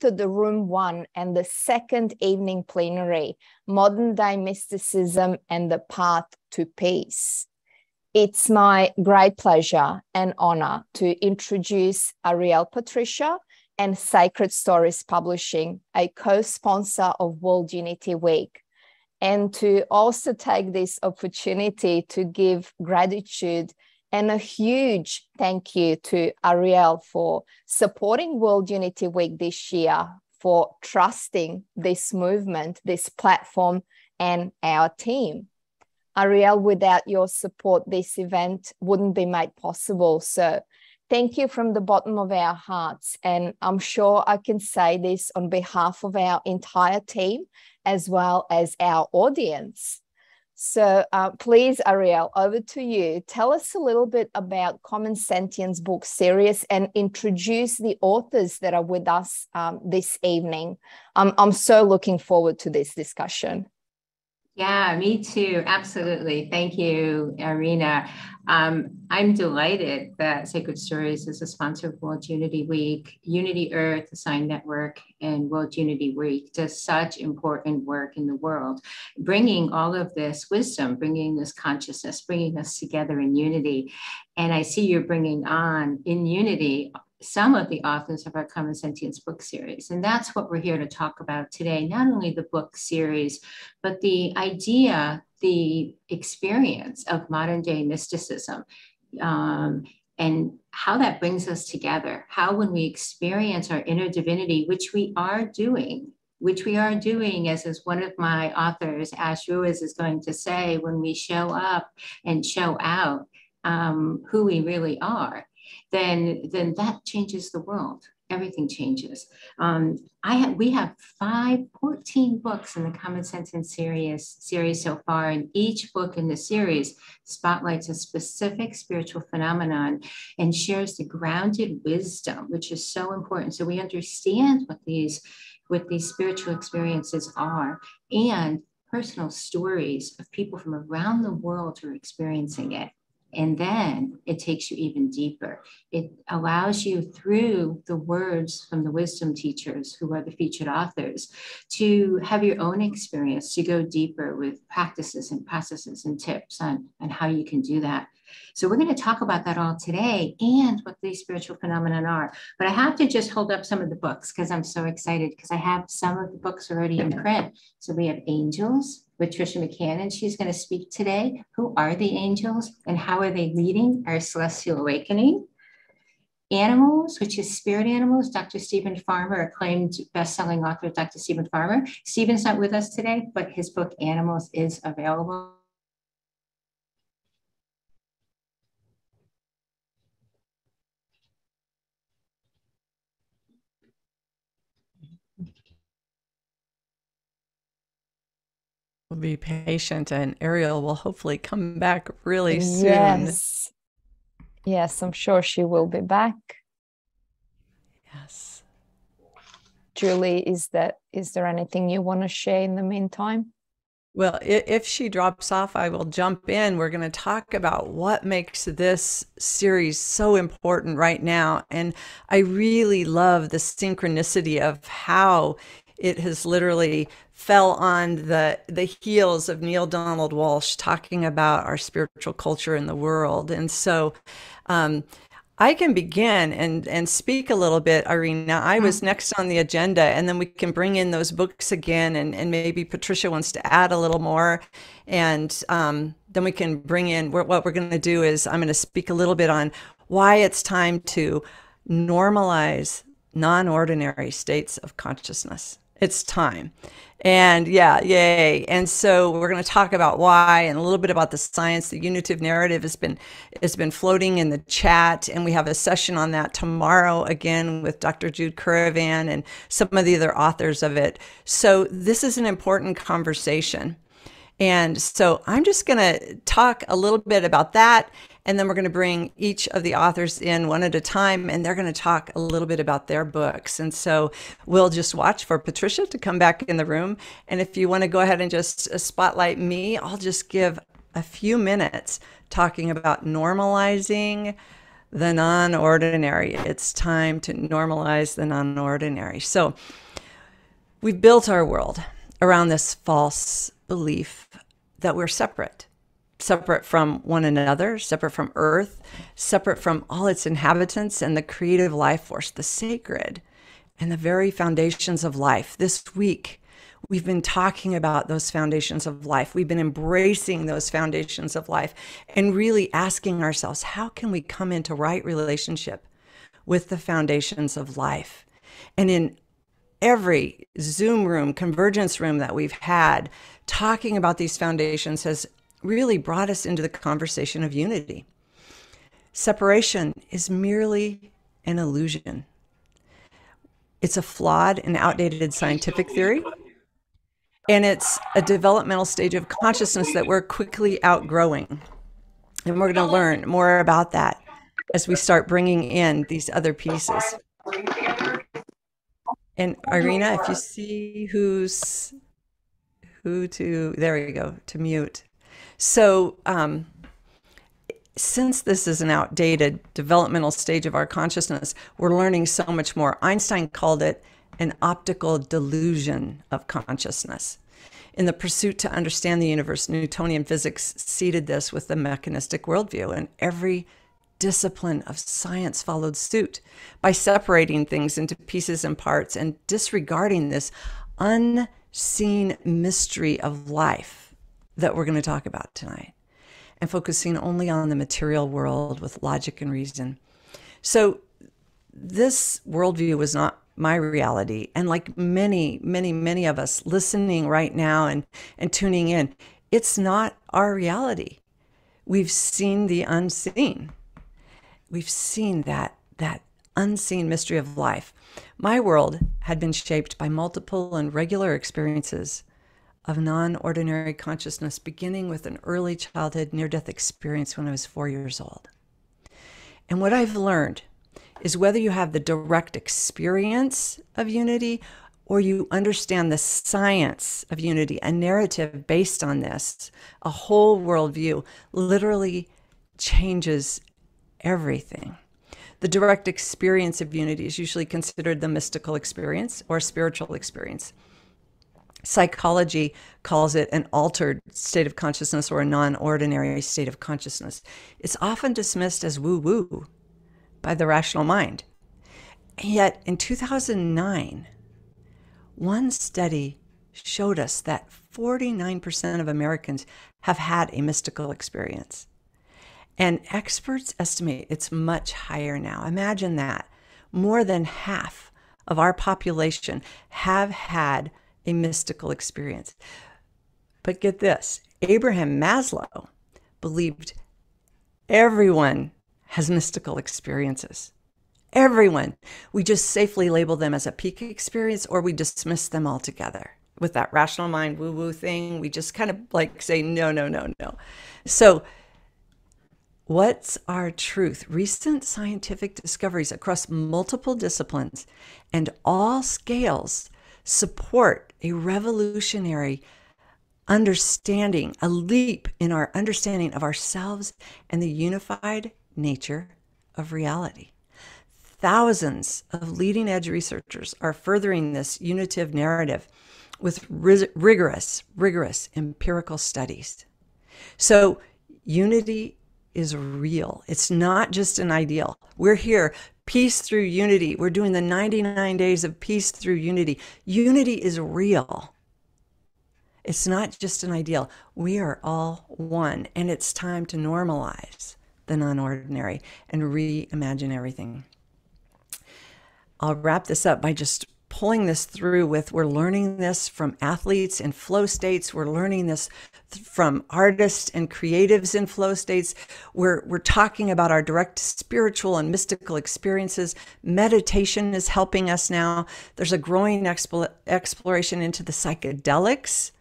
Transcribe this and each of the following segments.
to the Room One and the second evening plenary Modern Day Mysticism and the Path to Peace. It's my great pleasure and honor to introduce Ariel Patricia and Sacred Stories Publishing, a co sponsor of World Unity Week, and to also take this opportunity to give gratitude and a huge thank you to Ariel for supporting World Unity Week this year, for trusting this movement, this platform, and our team. Ariel, without your support, this event wouldn't be made possible. So thank you from the bottom of our hearts. And I'm sure I can say this on behalf of our entire team as well as our audience. So uh, please, Ariel, over to you. Tell us a little bit about Common Sentience book series and introduce the authors that are with us um, this evening. Um, I'm so looking forward to this discussion. Yeah, me too. Absolutely. Thank you, Irina. Um, I'm delighted that Sacred Stories is a sponsor of World Unity Week. Unity Earth, the Sign Network, and World Unity Week does such important work in the world, bringing all of this wisdom, bringing this consciousness, bringing us together in unity. And I see you're bringing on in unity some of the authors of our Common Sentience book series. And that's what we're here to talk about today. Not only the book series, but the idea, the experience of modern day mysticism. Um, and how that brings us together. How, when we experience our inner divinity, which we are doing, which we are doing, as is one of my authors, Ash Ruiz, is going to say, when we show up and show out um, who we really are, then then that changes the world everything changes. Um, I have, we have five, 14 books in the Common Sentience series, series so far, and each book in the series spotlights a specific spiritual phenomenon and shares the grounded wisdom, which is so important. So we understand what these, what these spiritual experiences are and personal stories of people from around the world who are experiencing it. And then it takes you even deeper. It allows you through the words from the wisdom teachers, who are the featured authors, to have your own experience, to go deeper with practices and processes and tips on, on how you can do that. So we're going to talk about that all today and what these spiritual phenomena are. But I have to just hold up some of the books because I'm so excited because I have some of the books already in print. So we have Angels, with McCann, and she's going to speak today. Who are the angels and how are they leading our celestial awakening? Animals, which is spirit animals, Dr. Steven Farmer, acclaimed best-selling author Dr. Steven Farmer. Steven's not with us today, but his book Animals is available will be patient and Ariel will hopefully come back really soon. Yes. Yes, I'm sure she will be back. Yes. Julie, is that is there anything you want to share in the meantime? Well, if she drops off, I will jump in. We're going to talk about what makes this series so important right now. And I really love the synchronicity of how it has literally fell on the the heels of Neale Donald Walsch talking about our spiritual culture in the world. And so um, I can begin and and speak a little bit, Irina. I was mm-hmm. next on the agenda, and then we can bring in those books again, and and maybe Patricia wants to add a little more, and um, then we can bring in. What we're going to do is I'm going to speak a little bit on why it's time to normalize non-ordinary states of consciousness. It's time. And yeah, yay. And so we're going to talk about why and a little bit about the science. The unitive narrative has been has been floating in the chat and we have a session on that tomorrow again with Dr. Jude Currivan and some of the other authors of it. So this is an important conversation. And so I'm just going to talk a little bit about that and then we're going to bring each of the authors in one at a time, and they're going to talk a little bit about their books. And so we'll just watch for Patricia to come back in the room. And if you want to go ahead and just uh, spotlight me, I'll just give a few minutes talking about normalizing the non ordinary. It's time to normalize the non ordinary. So, we've built our world around this false belief that we're separate separate from one another, separate from earth, separate from all its inhabitants and the creative life force, the sacred, and the very foundations of life. This week, we've been talking about those foundations of life. We've been embracing those foundations of life and really asking ourselves, how can we come into right relationship with the foundations of life? And in every Zoom room, convergence room that we've had, talking about these foundations has really brought us into the conversation of unity. Separation is merely an illusion. It's a flawed and outdated scientific theory. And it's a developmental stage of consciousness that we're quickly outgrowing. And we're going to learn more about that as we start bringing in these other pieces. And Irina, if you see who's who to, there we go, to mute. So, um, since this is an outdated developmental stage of our consciousness, we're learning so much more. Einstein called it an optical delusion of consciousness. In the pursuit to understand the universe, Newtonian physics seeded this with the mechanistic worldview, and every discipline of science followed suit by separating things into pieces and parts and disregarding this unseen mystery of life that we're going to talk about tonight and focusing only on the material world with logic and reason. So, this worldview was not my reality. And like many, many, many of us listening right now and, and tuning in, it's not our reality. We've seen the unseen. We've seen that, that unseen mystery of life. My world had been shaped by multiple and regular experiences of non ordinary consciousness, beginning with an early childhood near death experience when I was four years old. And what I've learned is whether you have the direct experience of unity or you understand the science of unity, a narrative based on this, a whole worldview literally changes everything. The direct experience of unity is usually considered the mystical experience or spiritual experience. Psychology calls it an altered state of consciousness or a non ordinary state of consciousness. It's often dismissed as woo woo by the rational mind. Yet in 2009, one study showed us that 49% of Americans have had a mystical experience. And experts estimate it's much higher now. Imagine that. More than half of our population have had a mystical experience. But get this Abraham Maslow believed everyone has mystical experiences. Everyone. We just safely label them as a peak experience or we dismiss them altogether. With that rational mind woo woo thing, we just kind of like say, no, no, no, no. So, what's our truth? Recent scientific discoveries across multiple disciplines and all scales support a revolutionary understanding, a leap in our understanding of ourselves and the unified nature of reality. Thousands of leading edge researchers are furthering this unitive narrative with rigorous, rigorous empirical studies. So, unity is real. It's not just an ideal. We're here peace through unity. We're doing the 99 days of peace through unity. Unity is real. It's not just an ideal. We are all one, and it's time to normalize the non ordinary and reimagine everything. I'll wrap this up by just pulling this through with we're learning this from athletes in flow states. We're learning this from artists and creatives in flow states. We're we're talking about our direct spiritual and mystical experiences. Meditation is helping us now. There's a growing expo- exploration into the psychedelics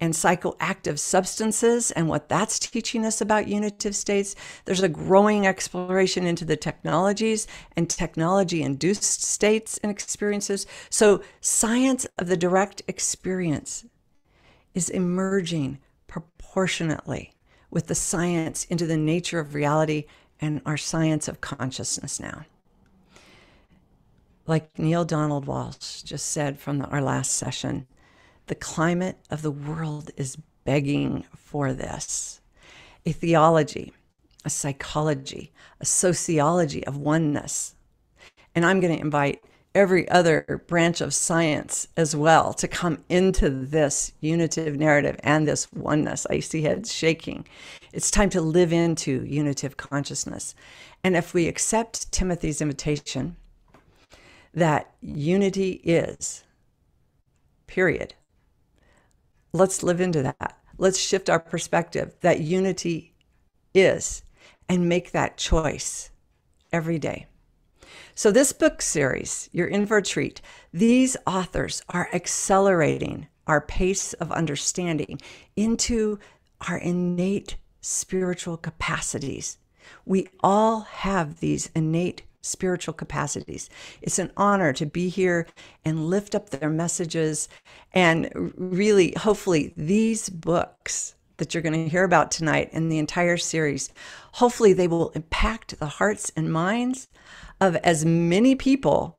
and psychoactive substances and what that's teaching us about unitive states. There's a growing exploration into the technologies and technology induced states and experiences. So, science of the direct experience is emerging proportionately with the science into the nature of reality and our science of consciousness now. Like Neale Donald Walsch just said from the, our last session, the climate of the world is begging for this. A theology, a psychology, a sociology of oneness. And I'm going to invite every other branch of science as well to come into this unitive narrative and this oneness. I see heads shaking. It's time to live into unitive consciousness. And if we accept Timothy's invitation that unity is, period, let's live into that. Let's shift our perspective that unity is and make that choice every day. So, this book series, you're in for a treat. These authors are accelerating our pace of understanding into our innate spiritual capacities. We all have these innate spiritual capacities. It's an honor to be here and lift up their messages. And really, hopefully, these books that you're going to hear about tonight and the entire series, hopefully, they will impact the hearts and minds of as many people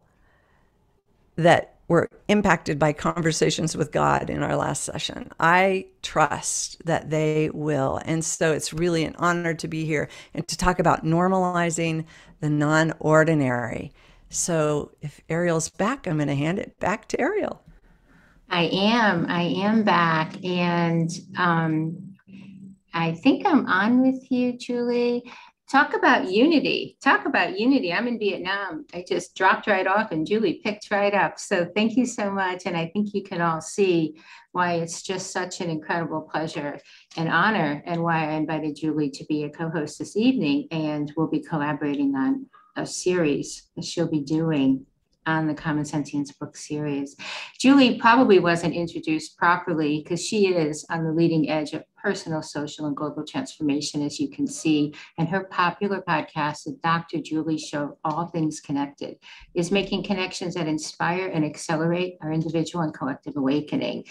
that were impacted by conversations with God in our last session. I trust that they will. And so it's really an honor to be here and to talk about normalizing the non ordinary. So if Ariel's back, I'm going to hand it back to Ariel. I am. I am back. And um, I think I'm on with you, Julie talk about unity. Talk about unity. I'm in Vietnam. I just dropped right off and Julie picked right up. So thank you so much. And I think you can all see why it's just such an incredible pleasure and honor and why I invited Julie to be a co-host this evening. And we'll be collaborating on a series that she'll be doing on the Common Sentience book series. Julie probably wasn't introduced properly because she is on the leading edge of personal, social, and global transformation, as you can see. And her popular podcast, The Dr. Julie Show, All Things Connected, is making connections that inspire and accelerate our individual and collective awakening.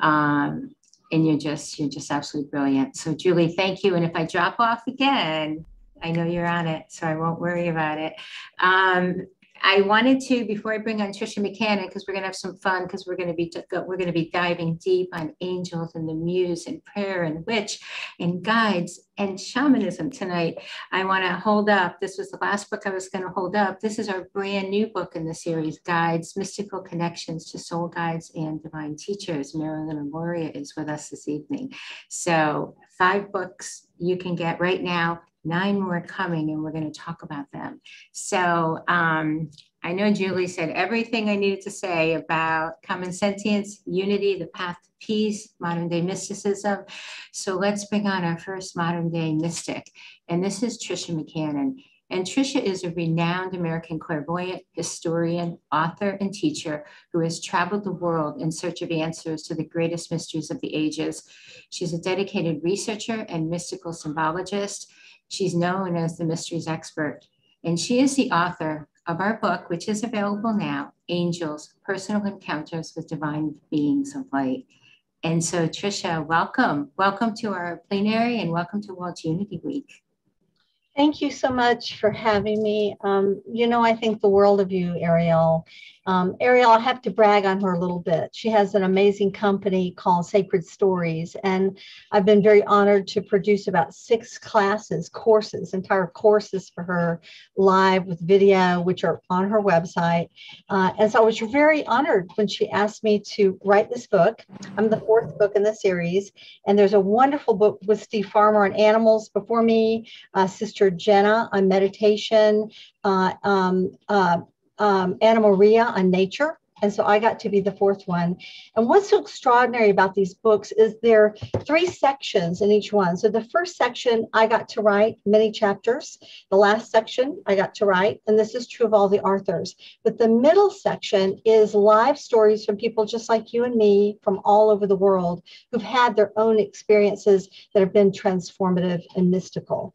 Um, and you're just you're just absolutely brilliant. So Julie, thank you. And if I drop off again, I know you're on it, so I won't worry about it. Um, I wanted to before I bring on Tricia McCannon because we're going to have some fun because we're going to be we're going to be diving deep on angels and the muse and prayer and witch and guides and shamanism tonight. I want to hold up. This was the last book I was going to hold up. This is our brand new book in the series, Guides, Mystical Connections to Soul Guides and Divine Teachers. Marilyn Alauria is with us this evening. So five books you can get right now nine more coming and we're going to talk about them. So um, I know Julie said everything I needed to say about common sentience, unity, the path to peace, modern day mysticism. So let's bring on our first modern day mystic. And this is Tricia McCannon. And Tricia is a renowned American clairvoyant, historian, author, and teacher who has traveled the world in search of answers to the greatest mysteries of the ages. She's a dedicated researcher and mystical symbologist. She's known as the mysteries expert, and she is the author of our book, which is available now Angels Personal Encounters with Divine Beings of Light. And so, Tricia, welcome. Welcome to our plenary and welcome to World Unity Week. Thank you so much for having me. Um, you know, I think the world of you, Ariel. Um, Ariel, I have to brag on her a little bit. She has an amazing company called Sacred Stories, and I've been very honored to produce about six classes, courses, entire courses for her live with video, which are on her website. Uh, and so I was very honored when she asked me to write this book. I'm the fourth book in the series, and there's a wonderful book with Steve Farmer on animals before me, uh, Sister Jenna on meditation, uh, um, uh, um, Anna Maria on nature. And so I got to be the fourth one. And what's so extraordinary about these books is there are three sections in each one. So the first section, I got to write many chapters. The last section, I got to write. And this is true of all the authors. But the middle section is live stories from people just like you and me from all over the world who've had their own experiences that have been transformative and mystical.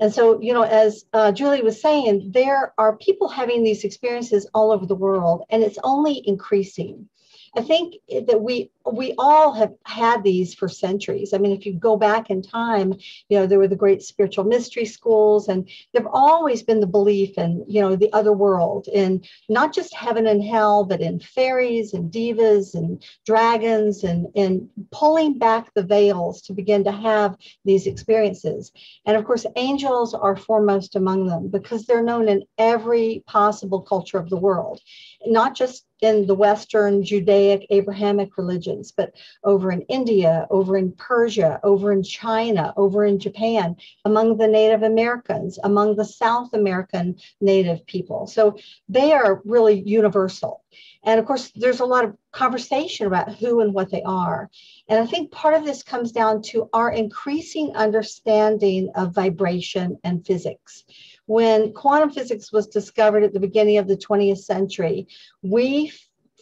And so, you know, as uh, Julie was saying, there are people having these experiences all over the world, and it's only increasing. I think that we we all have had these for centuries. I mean, if you go back in time, you know, there were the great spiritual mystery schools, and there've always been the belief in, you know, the other world, in not just heaven and hell, but in fairies and devas and dragons, and and pulling back the veils to begin to have these experiences. And of course, angels are foremost among them because they're known in every possible culture of the world, not just in the Western Judaic Abrahamic religions, but over in India, over in Persia, over in China, over in Japan, among the Native Americans, among the South American Native people. So they are really universal. And of course, there's a lot of conversation about who and what they are. And I think part of this comes down to our increasing understanding of vibration and physics when quantum physics was discovered at the beginning of the 20th century, we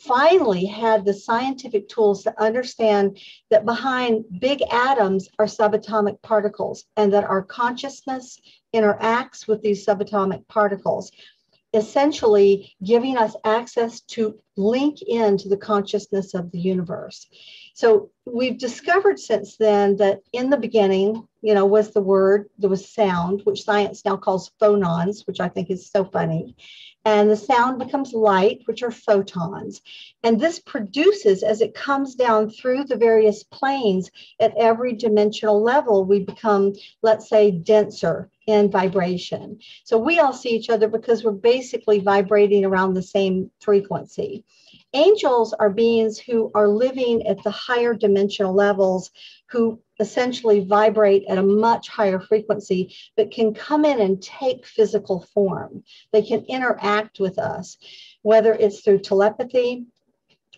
finally had the scientific tools to understand that behind big atoms are subatomic particles and that our consciousness interacts with these subatomic particles essentially giving us access to link into the consciousness of the universe. So we've discovered since then that in the beginning, you know, was the word, there was sound, which science now calls phonons, which I think is so funny. And the sound becomes light, which are photons. And this produces, as it comes down through the various planes at every dimensional level, we become, let's say, denser in vibration. So we all see each other because we're basically vibrating around the same frequency. Angels are beings who are living at the higher dimensional levels, who essentially vibrate at a much higher frequency, but can come in and take physical form. They can interact with us, whether it's through telepathy,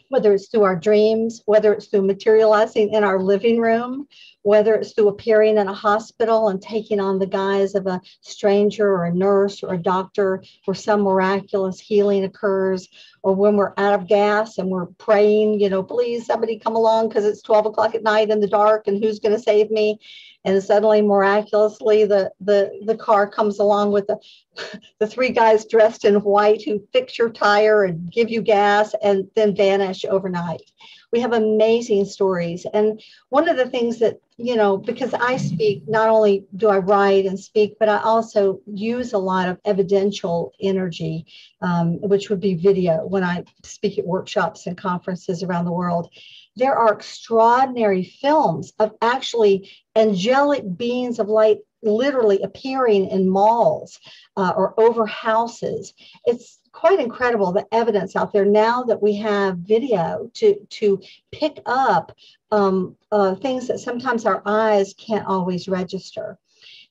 whether it's through our dreams, whether it's through materializing in our living room, whether it's through appearing in a hospital and taking on the guise of a stranger or a nurse or a doctor where some miraculous healing occurs, or when we're out of gas and we're praying, you know, please somebody come along because it's 12 o'clock at night in the dark and who's going to save me? And suddenly, miraculously, the, the, the car comes along with the, the three guys dressed in white who fix your tire and give you gas and then vanish overnight we have amazing stories. And one of the things that, you know, because I speak, not only do I write and speak, but I also use a lot of evidential energy, um, which would be video when I speak at workshops and conferences around the world. There are extraordinary films of actually angelic beings of light literally appearing in malls uh, or over houses. It's quite incredible the evidence out there now that we have video to to pick up um, uh, things that sometimes our eyes can't always register.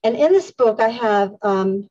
And in this book, I have um,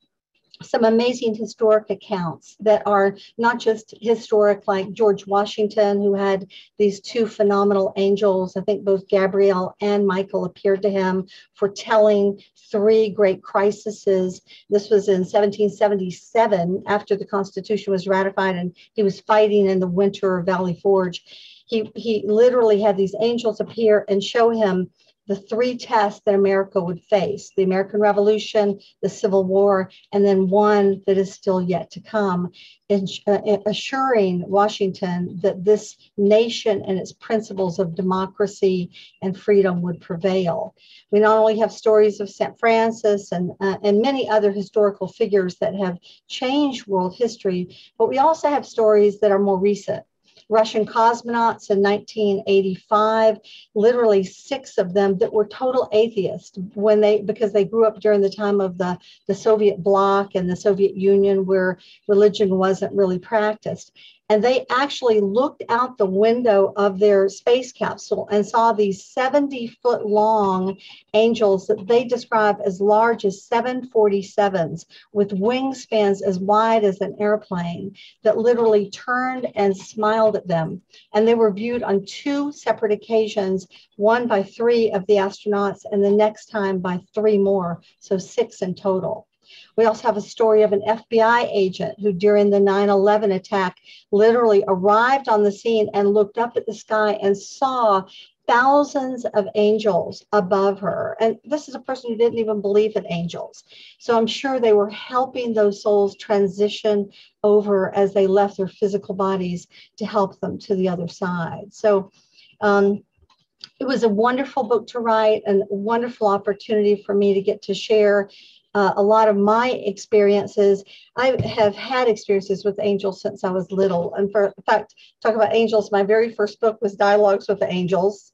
some amazing historic accounts that are not just historic, like George Washington, who had these two phenomenal angels. I think both Gabriel and Michael appeared to him, foretelling three great crises. This was in 1777 after the Constitution was ratified, and he was fighting in the winter of Valley Forge. He, he literally had these angels appear and show him the three tests that America would face the American Revolution, the Civil War, and then one that is still yet to come, uh, assuring Washington that this nation and its principles of democracy and freedom would prevail. We not only have stories of St. Francis and, uh, and many other historical figures that have changed world history, but we also have stories that are more recent. Russian cosmonauts in 1985, literally six of them that were total atheists when they because they grew up during the time of the, the Soviet bloc and the Soviet Union where religion wasn't really practiced and they actually looked out the window of their space capsule and saw these 70 foot long angels that they describe as large as 747s with wingspans as wide as an airplane that literally turned and smiled at them. And they were viewed on two separate occasions, one by three of the astronauts and the next time by three more, so six in total. We also have a story of an FBI agent who, during the 9 11 attack, literally arrived on the scene and looked up at the sky and saw thousands of angels above her. And this is a person who didn't even believe in angels. So I'm sure they were helping those souls transition over as they left their physical bodies to help them to the other side. So um, it was a wonderful book to write and wonderful opportunity for me to get to share uh, a lot of my experiences. I have had experiences with angels since I was little. And for in fact, talk about angels, my very first book was Dialogues with the Angels.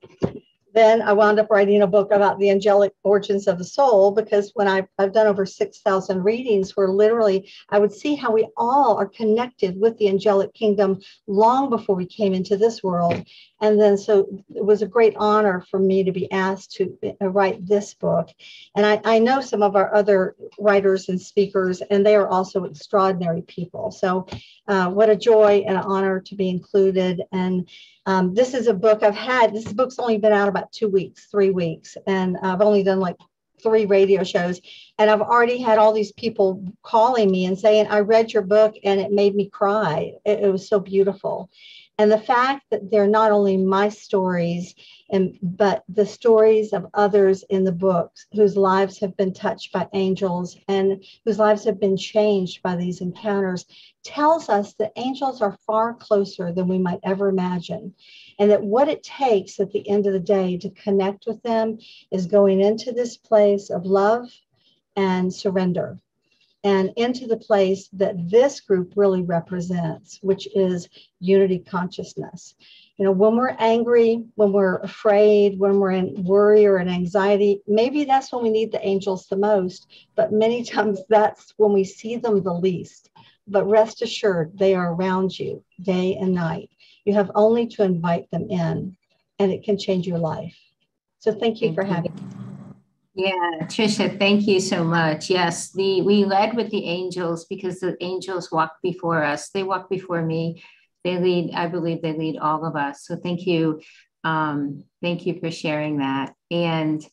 Then I wound up writing a book about the angelic origins of the soul because when I, I've done over 6,000 readings, where literally I would see how we all are connected with the angelic kingdom long before we came into this world. And then so it was a great honor for me to be asked to uh, write this book. And I, I know some of our other writers and speakers, and they are also extraordinary people. So uh, what a joy and an honor to be included. And um, this is a book I've had, this book's only been out about two weeks, three weeks. And I've only done like three radio shows and i've already had all these people calling me and saying i read your book and it made me cry it, it was so beautiful and the fact that they're not only my stories and but the stories of others in the books whose lives have been touched by angels and whose lives have been changed by these encounters tells us that angels are far closer than we might ever imagine. And that what it takes at the end of the day to connect with them is going into this place of love and surrender and into the place that this group really represents, which is unity consciousness. You know, when we're angry, when we're afraid, when we're in worry or in anxiety, maybe that's when we need the angels the most, but many times that's when we see them the least. But rest assured, they are around you day and night. You have only to invite them in, and it can change your life. So thank you thank for having me. Yeah, Tricia, thank you so much. Yes, the we led with the angels because the angels walk before us. They walk before me. They lead, I believe they lead all of us. So thank you. Um, thank you for sharing that. And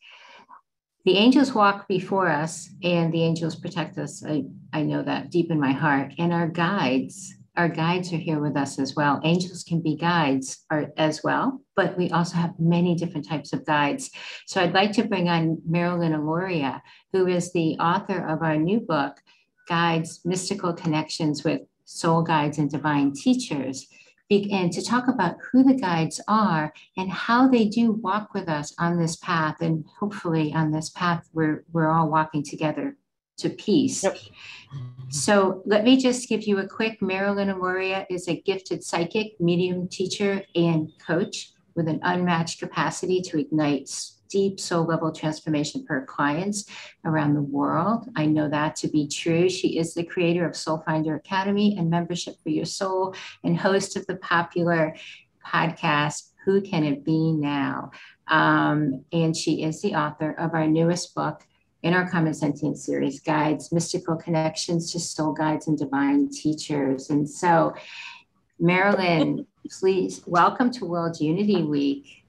the angels walk before us and the angels protect us. I, I know that deep in my heart. And our guides our guides are here with us as well. Angels can be guides are, as well, but we also have many different types of guides. So I'd like to bring on Marilyn Alauria, who is the author of our new book, Guides Mystical Connections with Soul Guides and Divine Teachers, and to talk about who the guides are and how they do walk with us on this path. And hopefully, on this path, we're, we're all walking together to peace. Yep. So let me just give you a quick. Marilyn Alauria is a gifted psychic, medium teacher, and coach with an unmatched capacity to ignite deep soul level transformation for her clients around the world. I know that to be true. She is the creator of Soul Finder Academy and Membership for Your Soul and host of the popular podcast, Who Can It Be Now? Um, and she is the author of our newest book, in our Common Sentience series, Guides, Mystical Connections to Soul Guides and Divine Teachers. And so, Marilyn, please welcome to World Unity Week.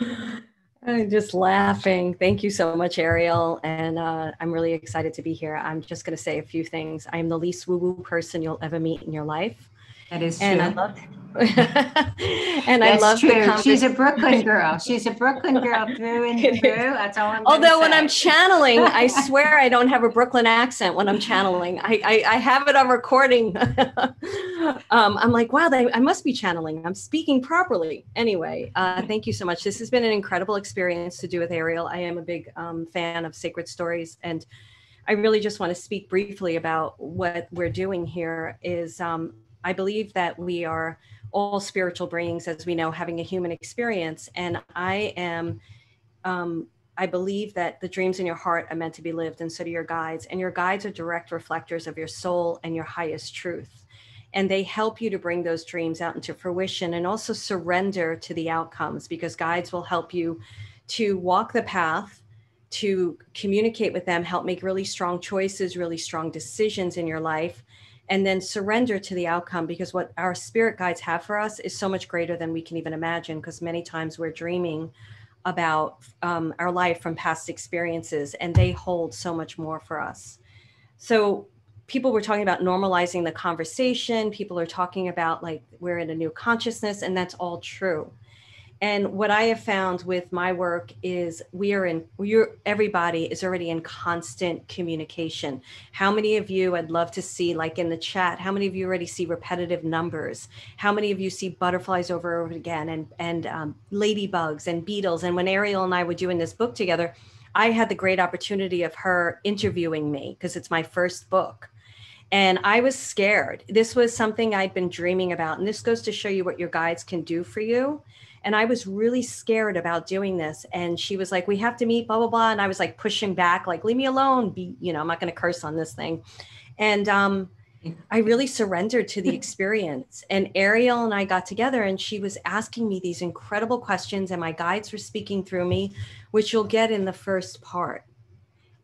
I'm just laughing. Thank you so much, Ariel. And uh, I'm really excited to be here. I'm just going to say a few things. I'm the least woo woo person you'll ever meet in your life. That is and true. I love and I love true. She's a Brooklyn girl. She's a Brooklyn girl through and through. That's all I'm Although when I'm channeling, I swear I don't have a Brooklyn accent when I'm channeling. I I, I have it on recording. um, I'm like, wow, they, I must be channeling. I'm speaking properly. Anyway, uh, thank you so much. This has been an incredible experience to do with Ariel. I am a big um, fan of sacred stories and. I really just want to speak briefly about what we're doing here is um, I believe that we are all spiritual beings, as we know, having a human experience. And I am, um, I believe that the dreams in your heart are meant to be lived, and so do your guides. And your guides are direct reflectors of your soul and your highest truth. And they help you to bring those dreams out into fruition and also surrender to the outcomes because guides will help you to walk the path, to communicate with them, help make really strong choices, really strong decisions in your life and then surrender to the outcome because what our spirit guides have for us is so much greater than we can even imagine because many times we're dreaming about um, our life from past experiences and they hold so much more for us. So people were talking about normalizing the conversation people are talking about like we're in a new consciousness and that's all true And what I have found with my work is we are in, we're, everybody is already in constant communication. How many of you, I'd love to see, like in the chat, how many of you already see repetitive numbers? How many of you see butterflies over and over again and, and um, ladybugs and beetles? And when Ariel and I were doing this book together, I had the great opportunity of her interviewing me because it's my first book. And I was scared. This was something I'd been dreaming about. And this goes to show you what your guides can do for you and I was really scared about doing this. And she was like, we have to meet, blah, blah, blah. And I was like pushing back, like, leave me alone. Be, you know, I'm not going to curse on this thing. And um, I really surrendered to the experience. And Ariel and I got together and she was asking me these incredible questions, and my guides were speaking through me, which you'll get in the first part.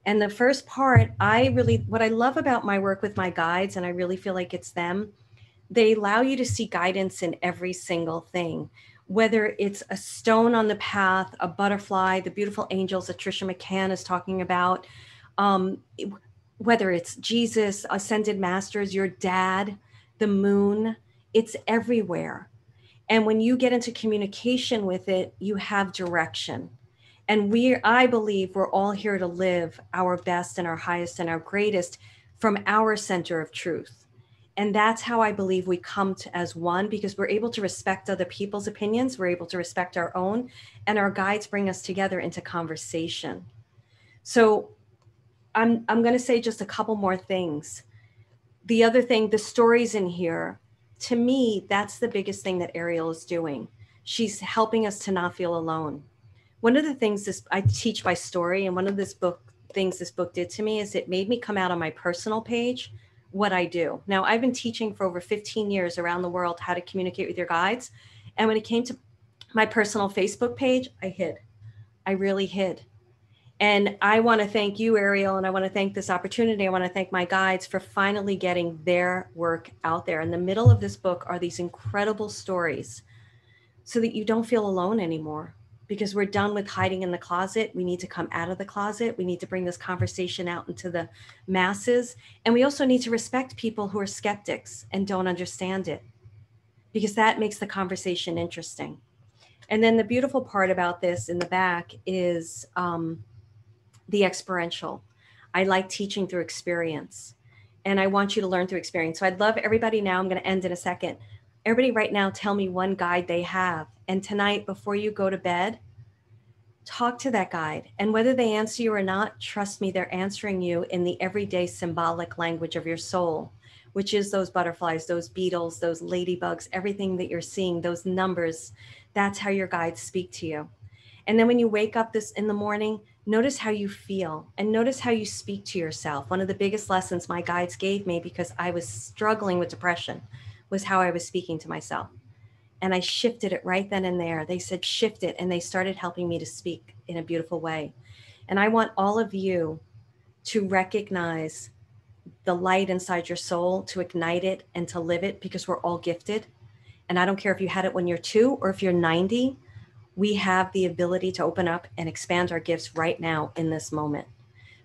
And the first part, I really, what I love about my work with my guides, and I really feel like it's them, they allow you to see guidance in every single thing whether it's a stone on the path, a butterfly, the beautiful angels that Tricia McCannon is talking about, um, whether it's Jesus, ascended masters, your dad, the moon, it's everywhere. And when you get into communication with it, you have direction. And we, I believe, we're all here to live our best and our highest and our greatest from our center of truth and that's how i believe we come to as one because we're able to respect other people's opinions we're able to respect our own and our guides bring us together into conversation. So i'm i'm going to say just a couple more things. The other thing the stories in here to me that's the biggest thing that ariel is doing. She's helping us to not feel alone. One of the things this i teach by story and one of this book things this book did to me is it made me come out on my personal page what I do. Now, I've been teaching for over 15 years around the world how to communicate with your guides. And when it came to my personal Facebook page, I hid. I really hid. And I want to thank you, Ariel, and I want to thank this opportunity. I want to thank my guides for finally getting their work out there. In the middle of this book are these incredible stories so that you don't feel alone anymore because we're done with hiding in the closet. We need to come out of the closet. We need to bring this conversation out into the masses. And we also need to respect people who are skeptics and don't understand it because that makes the conversation interesting. And then the beautiful part about this in the back is um, the experiential. I like teaching through experience and I want you to learn through experience. So I'd love everybody now, I'm going to end in a second. Everybody right now, tell me one guide they have and tonight, before you go to bed, talk to that guide. And whether they answer you or not, trust me, they're answering you in the everyday symbolic language of your soul, which is those butterflies, those beetles, those ladybugs, everything that you're seeing, those numbers. That's how your guides speak to you. And then when you wake up this in the morning, notice how you feel and notice how you speak to yourself. One of the biggest lessons my guides gave me because I was struggling with depression was how I was speaking to myself and I shifted it right then and there. They said, shift it. And they started helping me to speak in a beautiful way. And I want all of you to recognize the light inside your soul, to ignite it and to live it because we're all gifted. And I don't care if you had it when you're two or if you're 90, we have the ability to open up and expand our gifts right now in this moment.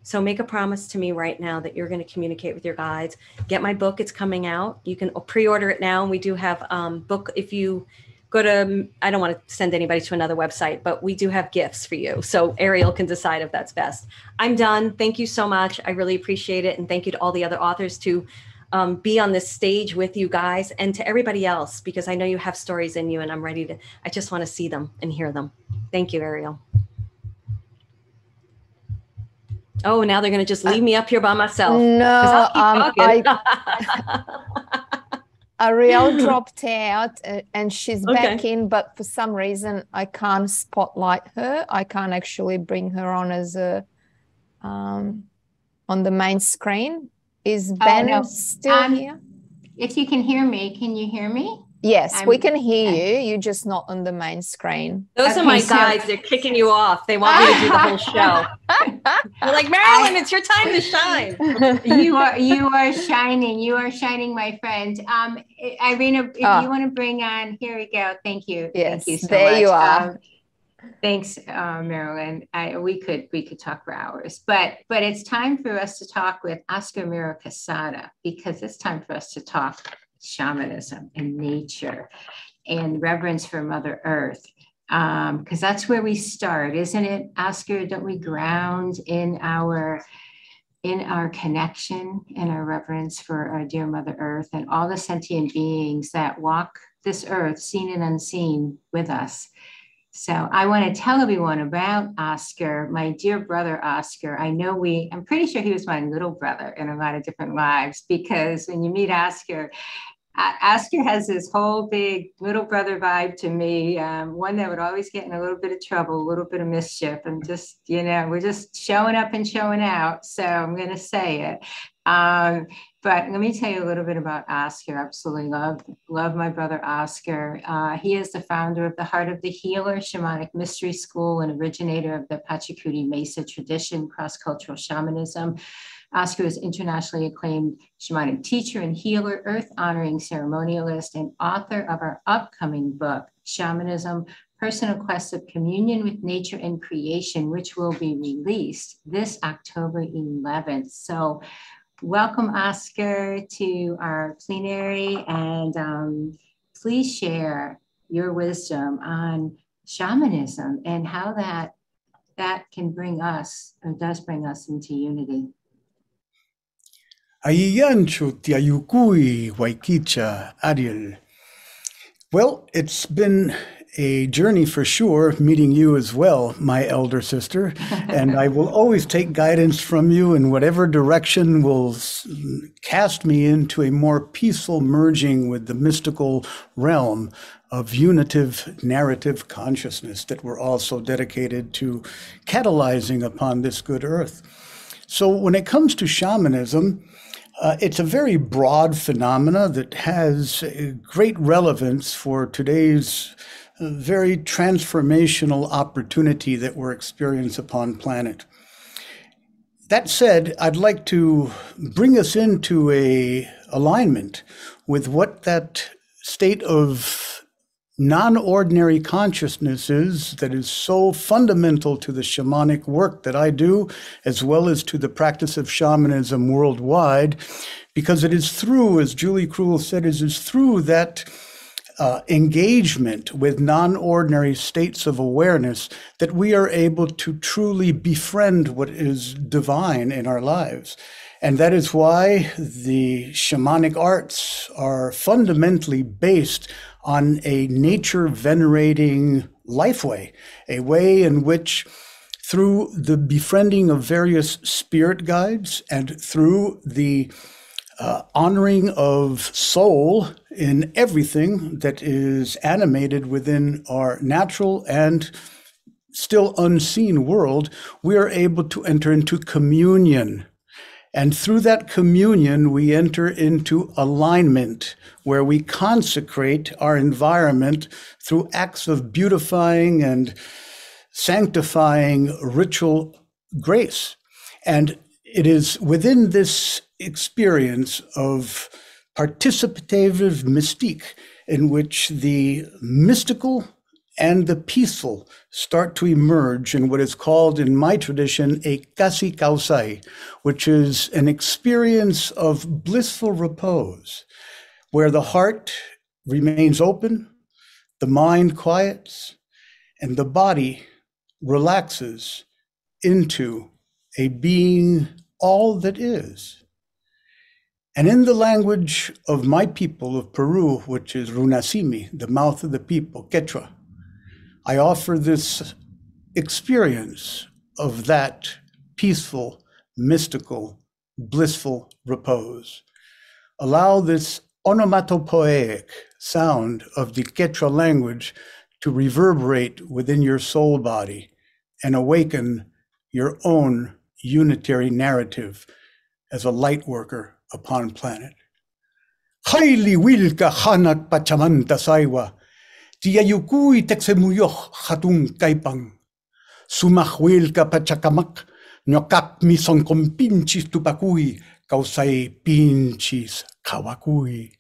So make a promise to me right now that you're going to communicate with your guides. Get my book; it's coming out. You can pre-order it now. We do have um, book if you go to. I don't want to send anybody to another website, but we do have gifts for you. So Ariel can decide if that's best. I'm done. Thank you so much. I really appreciate it, and thank you to all the other authors to um, be on this stage with you guys and to everybody else because I know you have stories in you, and I'm ready to. I just want to see them and hear them. Thank you, Ariel. Oh, now they're going to just leave me up here by myself. No, um, I, Ariel dropped out uh, and she's okay. back in, but for some reason I can't spotlight her. I can't actually bring her on as a um, on the main screen. Is Ben oh, no. still um, here? If you can hear me, can you hear me? Yes, I'm, we can hear you. You're just not on the main screen. Those okay, are my so- guides. They're kicking you off. They want me to do the whole show. They're like, Marilyn, it's your time to shine. you are you are shining. You are shining, my friend. Um, Irina, if oh. you want to bring on, here we go. Thank you. Yes, Thank you so there much. you are. Um, thanks, uh, Marilyn. I, we could we could talk for hours, but but it's time for us to talk with Oscar Miro Quesada because it's time for us to talk shamanism and nature and reverence for Mother Earth because um, that's where we start, isn't it, Oscar? Don't we ground in our in our connection and our reverence for our dear Mother Earth and all the sentient beings that walk this earth, seen and unseen, with us. So I want to tell everyone about Oscar, my dear brother Oscar. I know we, I'm pretty sure he was my little brother in a lot of different lives because when you meet Oscar, Oscar has this whole big little brother vibe to me, um, one that would always get in a little bit of trouble, a little bit of mischief, and just, you know, we're just showing up and showing out. So I'm going to say it. Um, but let me tell you a little bit about Oscar. Absolutely love, love my brother Oscar. Uh, he is the founder of the Heart of the Healer Shamanic Mystery School and originator of the Pachakuti Mesa tradition, cross cultural shamanism. Oscar is internationally acclaimed shamanic teacher and healer, earth honoring ceremonialist, and author of our upcoming book, Shamanism Personal Quest of Communion with Nature and Creation, which will be released this October 11th. So, welcome, Oscar, to our plenary, and um, please share your wisdom on shamanism and how that that can bring us or does bring us into unity. Aiyanchu Tiayukui Waikicha Ariel. Well, it's been a journey for sure, meeting you as well, my elder sister. and I will always take guidance from you in whatever direction will cast me into a more peaceful merging with the mystical realm of unitive narrative consciousness that we're also dedicated to catalyzing upon this good earth. So when it comes to shamanism, uh, it's a very broad phenomena that has great relevance for today's uh, very transformational opportunity that we're experiencing upon planet. That said, I'd like to bring us into a alignment with what that state of non-ordinary consciousnesses that is so fundamental to the shamanic work that I do, as well as to the practice of shamanism worldwide, because it is through, as Julie Krull said, it is through that uh, engagement with non-ordinary states of awareness that we are able to truly befriend what is divine in our lives. And that is why the shamanic arts are fundamentally based on a nature venerating life way, a way in which through the befriending of various spirit guides and through the uh, honoring of soul in everything that is animated within our natural and still unseen world, we are able to enter into communion and through that communion, we enter into alignment where we consecrate our environment through acts of beautifying and sanctifying ritual grace. And it is within this experience of participative mystique in which the mystical and the peaceful start to emerge in what is called in my tradition a kasi kausai, which is an experience of blissful repose, where the heart remains open, the mind quiets, and the body relaxes into a being all that is. And in the language of my people of Peru, which is Runasimi, the mouth of the people, Quechua, I offer this experience of that peaceful, mystical, blissful repose. Allow this onomatopoeic sound of the Quechua language to reverberate within your soul body and awaken your own unitary narrative as a light worker upon planet. Haili wilka hanat pachamanta saiwa, Tia yukui tekse muyoh hatung kaipang. Sumah wil ka pachakamak, nyokak mi son kom pinchis tupakui, kausai pinchis kawakui.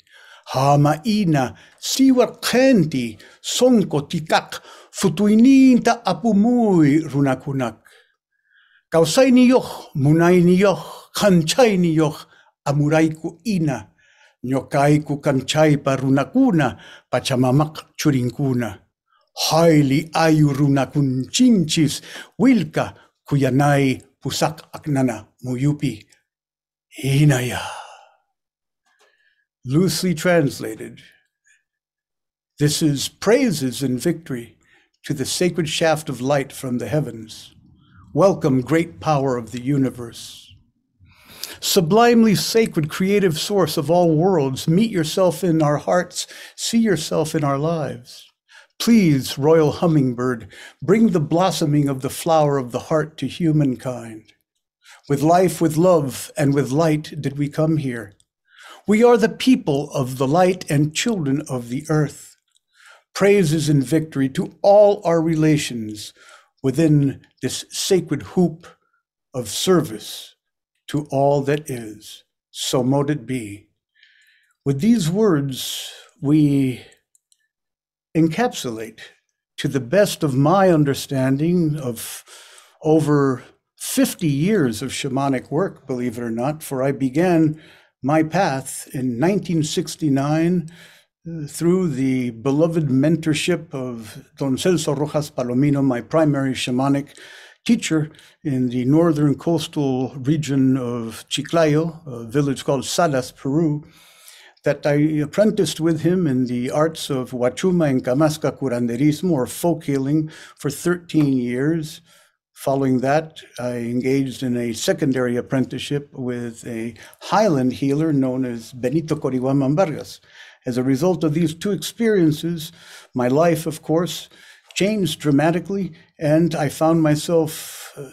Hama ina siwar kenti sonko tikak futuininta apumui runakunak. Kausai niyoh, munai niyoh, kanchai niyoh, amuraiku ina. Nyokai ku kanchay parunakuna pachamamak churinkuna Haili ayurunakun chinchis, wilka kuyanai pusak aknana muyupi. Inaya. Loosely translated, this is praises and victory to the sacred shaft of light from the heavens. Welcome, great power of the universe. Sublimely sacred, creative source of all worlds, meet yourself in our hearts, see yourself in our lives. Please, royal hummingbird, bring the blossoming of the flower of the heart to humankind. With life, with love, and with light did we come here. We are the people of the light and children of the earth. Praises and victory to all our relations within this sacred hoop of service to all that is. So mote it be. With these words, we encapsulate, to the best of my understanding of over 50 years of shamanic work, believe it or not, for I began my path in 1969 uh, through the beloved mentorship of Don Celso Rojas Palomino, my primary shamanic teacher in the northern coastal region of Chiclayo, a village called Salas, Peru that I apprenticed with him in the arts of Huachuma and Camasca curanderismo or folk healing for 13 years. Following that, I engaged in a secondary apprenticeship with a highland healer known as Benito Corihuaman Vargas. As a result of these two experiences, my life, of course, changed dramatically, and I found myself uh,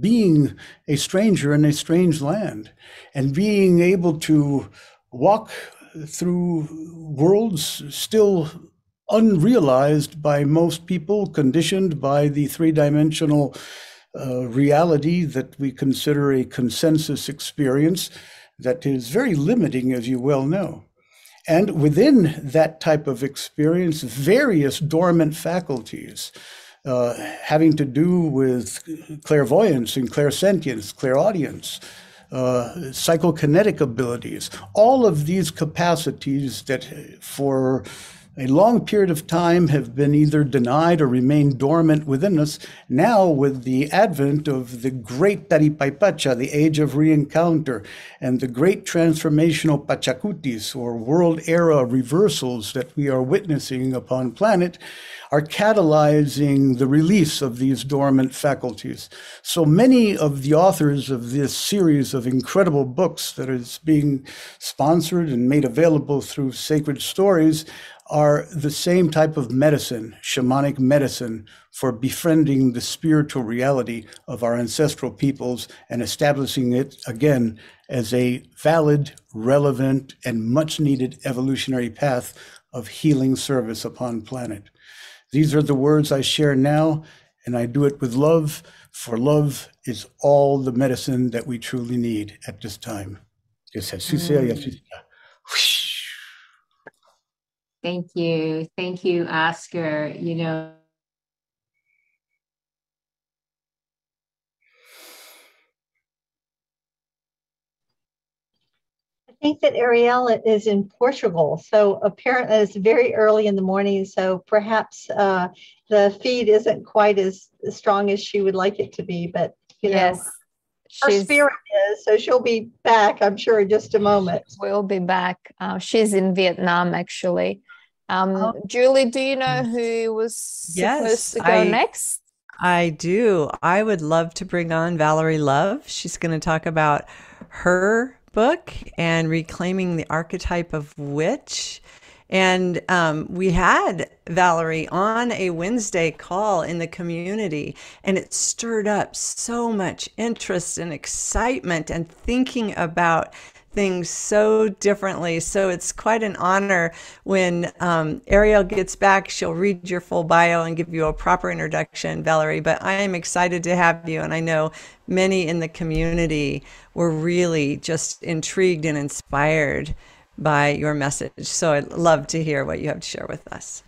being a stranger in a strange land and being able to walk through worlds still unrealized by most people, conditioned by the three dimensional uh, reality that we consider a consensus experience that is very limiting, as you well know. And within that type of experience, various dormant faculties uh, having to do with clairvoyance and clairsentience, clairaudience, uh, psychokinetic abilities, all of these capacities that for a long period of time have been either denied or remained dormant within us. Now, with the advent of the great Taripaypacha, the age of reencounter, and the great transformational Pachakutis, or world era reversals that we are witnessing upon planet, are catalyzing the release of these dormant faculties. So many of the authors of this series of incredible books that is being sponsored and made available through Sacred Stories are the same type of medicine, shamanic medicine, for befriending the spiritual reality of our ancestral peoples and establishing it again as a valid, relevant, and much needed evolutionary path of healing service upon planet. These are the words I share now, and I do it with love, for love is all the medicine that we truly need at this time. Mm. Thank you. Thank you, Oscar. You know, I think that Ariel is in Portugal. So apparently it's very early in the morning. So perhaps uh, the feed isn't quite as strong as she would like it to be. But, you yes. know, her she's, spirit is. So she'll be back, I'm sure, in just a moment. We'll be back. Uh, she's in Vietnam, actually. Um, oh. Julie, do you know who was yes, supposed to go I, next? I do. I would love to bring on Valerie Love. She's going to talk about her book and reclaiming the archetype of witch. And um, we had Valerie on a Wednesday call in the community, and it stirred up so much interest and excitement and thinking about things so differently. So it's quite an honor when um, Ariel gets back. She'll read your full bio and give you a proper introduction, Valerie. But I am excited to have you, and I know many in the community were really just intrigued and inspired by your message. So I'd love to hear what you have to share with us.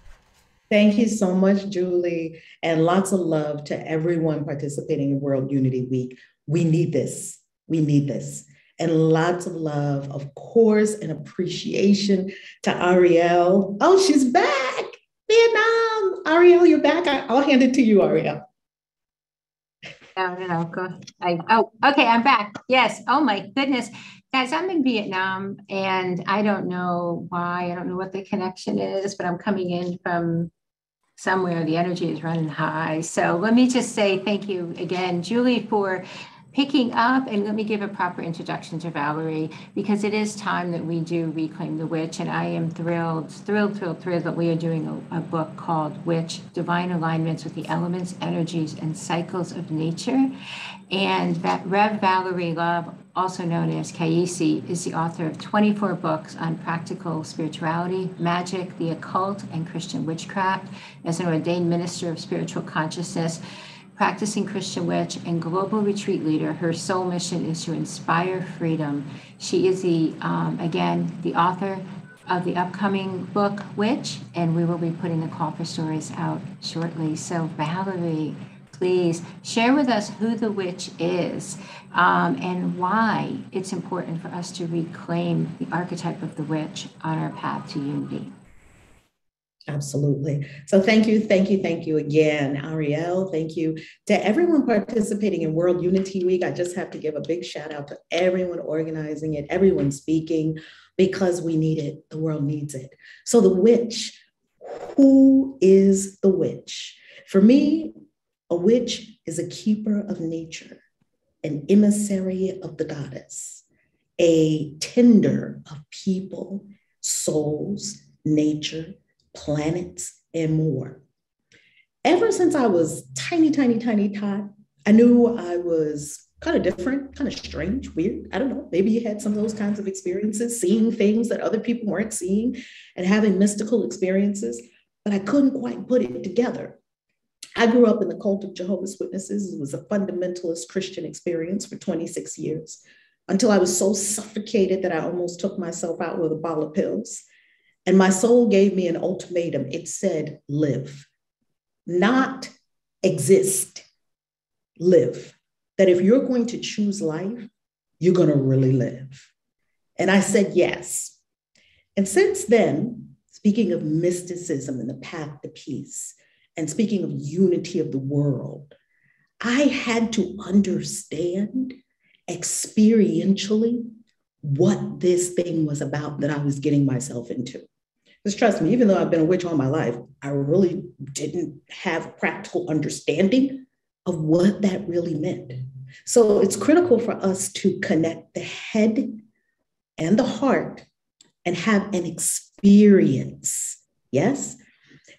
Thank you so much, Julie, and lots of love to everyone participating in World Unity Week. We need this. We need this and lots of love, of course, and appreciation to Ariel. Oh, she's back. Vietnam. Ariel you're back. I, will hand it to you, Ariel. No, no, no. I, oh, okay. I'm back. Yes. Oh my goodness, guys. I'm in Vietnam, and I don't know why. I don't know what the connection is, but I'm coming in from somewhere. The energy is running high. So let me just say thank you again, Julie, for picking up and let me give a proper introduction to Valerie because it is time that we do reclaim the witch and I am thrilled, thrilled, thrilled, thrilled that we are doing a, a book called Witch, Divine Alignments with the Elements, Energies, and Cycles of Nature. And that Rev Valerie Love, also known as Kaisi, is the author of 24 books on practical spirituality, magic, the occult, and Christian witchcraft. As an ordained minister of spiritual consciousness, practicing Christian witch, and global retreat leader. Her sole mission is to inspire freedom. She is the, um, again, the author of the upcoming book, Witch, and we will be putting the call for stories out shortly. So, Valerie, please share with us who the witch is um, and why it's important for us to reclaim the archetype of the witch on our path to unity. Absolutely. So thank you, thank you, thank you again, Ariel. Thank you to everyone participating in World Unity Week. I just have to give a big shout out to everyone organizing it, everyone speaking, because we need it. The world needs it. So the witch, who is the witch? For me, a witch is a keeper of nature, an emissary of the goddess, a tender of people, souls, nature, planets, and more. Ever since I was tiny, tiny, tiny tot, I knew I was kind of different, kind of strange, weird. I don't know. Maybe you had some of those kinds of experiences, seeing things that other people weren't seeing and having mystical experiences, but I couldn't quite put it together. I grew up in the cult of Jehovah's Witnesses. It was a fundamentalist Christian experience for 26 years until I was so suffocated that I almost took myself out with a bottle of pills. And my soul gave me an ultimatum. It said, live, not exist, live. That if you're going to choose life, you're going to really live. And I said, yes. And since then, speaking of mysticism and the path to peace, and speaking of unity of the world, I had to understand experientially what this thing was about that I was getting myself into. Because trust me, even though I've been a witch all my life, I really didn't have a practical understanding of what that really meant. So it's critical for us to connect the head and the heart and have an experience. Yes?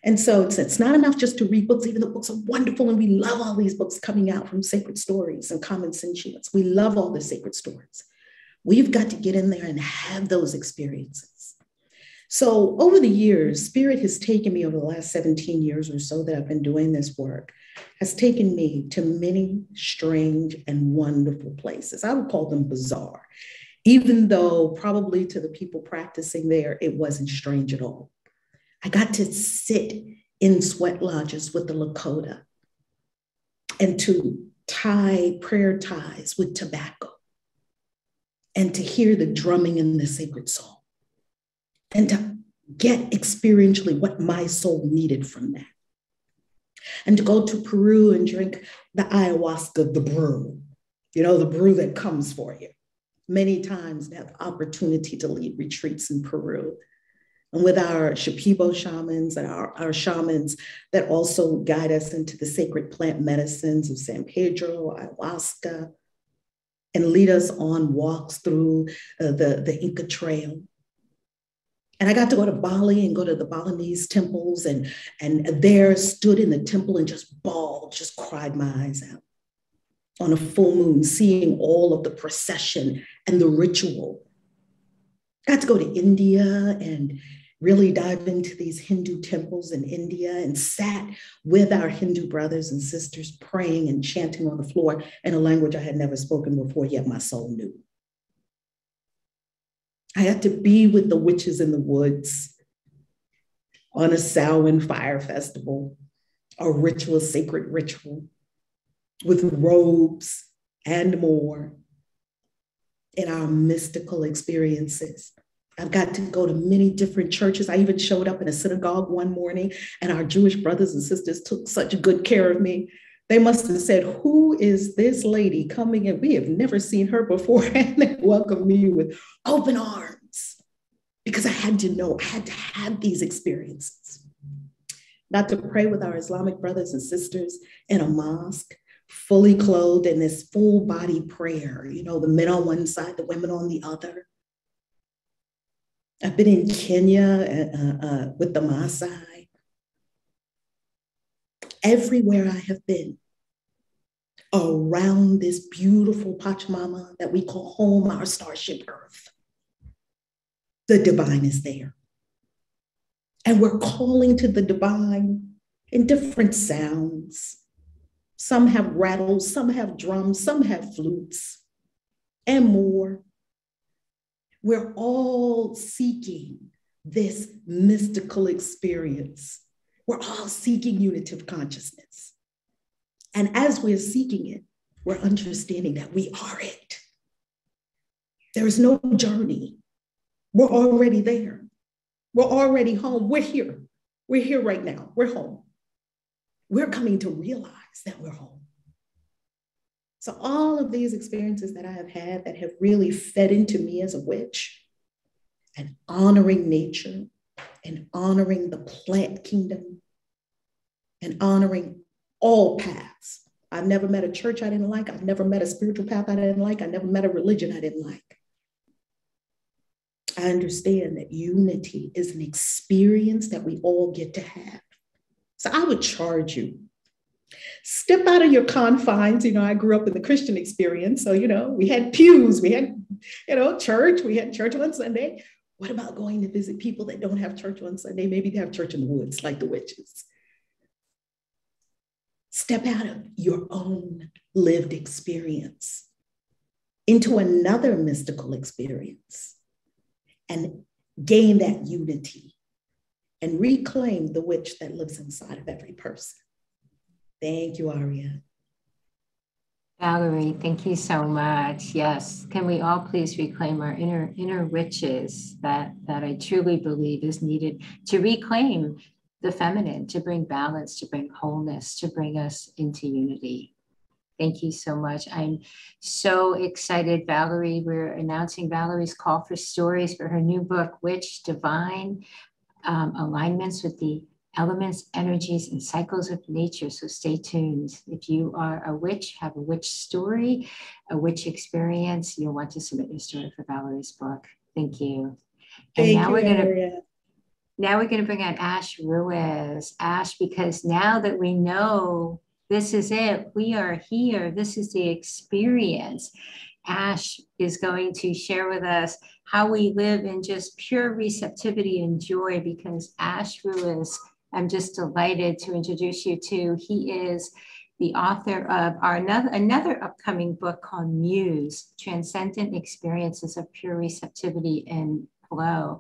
And so it's, it's not enough just to read books, even though books are wonderful and we love all these books coming out from sacred stories and common sentience. We love all the sacred stories. We've got to get in there and have those experiences. So over the years, Spirit has taken me over the last 17 years or so that I've been doing this work, has taken me to many strange and wonderful places. I would call them bizarre, even though probably to the people practicing there, it wasn't strange at all. I got to sit in sweat lodges with the Lakota and to tie prayer ties with tobacco and to hear the drumming in the sacred song and to get experientially what my soul needed from that. And to go to Peru and drink the ayahuasca, the brew, you know, the brew that comes for you. Many times have opportunity to lead retreats in Peru. And with our Shipibo shamans and our, our shamans that also guide us into the sacred plant medicines of San Pedro, ayahuasca, and lead us on walks through uh, the, the Inca Trail and I got to go to Bali and go to the Balinese temples and, and there stood in the temple and just bawled, just cried my eyes out on a full moon, seeing all of the procession and the ritual. Got to go to India and really dive into these Hindu temples in India and sat with our Hindu brothers and sisters praying and chanting on the floor in a language I had never spoken before, yet my soul knew. I had to be with the witches in the woods on a Samhain fire festival, a ritual, sacred ritual with robes and more in our mystical experiences I've got to go to many different churches. I even showed up in a synagogue one morning, and our Jewish brothers and sisters took such good care of me. They must have said, Who is this lady coming in? We have never seen her before. And they welcomed me with open arms because I had to know, I had to have these experiences. Not to pray with our Islamic brothers and sisters in a mosque, fully clothed in this full body prayer, you know, the men on one side, the women on the other I've been in Kenya uh, uh, with the Maasai. Everywhere I have been around this beautiful Pachamama that we call home, our starship Earth, the divine is there. And we're calling to the divine in different sounds. Some have rattles, some have drums, some have flutes, and more. We're all seeking this mystical experience. We're all seeking unitive consciousness. And as we're seeking it, we're understanding that we are it. There is no journey. We're already there. We're already home. We're here. We're here right now. We're home. We're coming to realize that we're home. So, all of these experiences that I have had that have really fed into me as a witch and honoring nature and honoring the plant kingdom and honoring all paths. I've never met a church I didn't like. I've never met a spiritual path I didn't like. I never met a religion I didn't like. I understand that unity is an experience that we all get to have. So I would charge you step out of your confines. You know, I grew up in the Christian experience. So, you know, we had pews, we had, you know, church, we had church on Sunday. What about going to visit people that don't have church on Sunday? Maybe they have church in the woods, like the witches. Step out of your own lived experience into another mystical experience and gain that unity and reclaim the witch that lives inside of every person. Thank you, Ariel. Valerie, thank you so much. Yes, can we all please reclaim our inner inner witches that that I truly believe is needed to reclaim the feminine, to bring balance, to bring wholeness, to bring us into unity. Thank you so much. I'm so excited, Valerie. We're announcing Valerie's call for stories for her new book, Witch Divine um, Alignments with the elements, energies, and cycles of nature. So stay tuned. If you are a witch, have a witch story, a witch experience, you'll want to submit your story for Valerie's book. Thank you. And Thank now you, we're gonna now we're gonna bring out Ash Ruiz. Ash, because now that we know this is it, we are here. This is the experience. Ash is going to share with us how we live in just pure receptivity and joy because Ash Ruiz I'm just delighted to introduce you to. He is the author of our another, another upcoming book called Muse Transcendent Experiences of Pure Receptivity and Flow.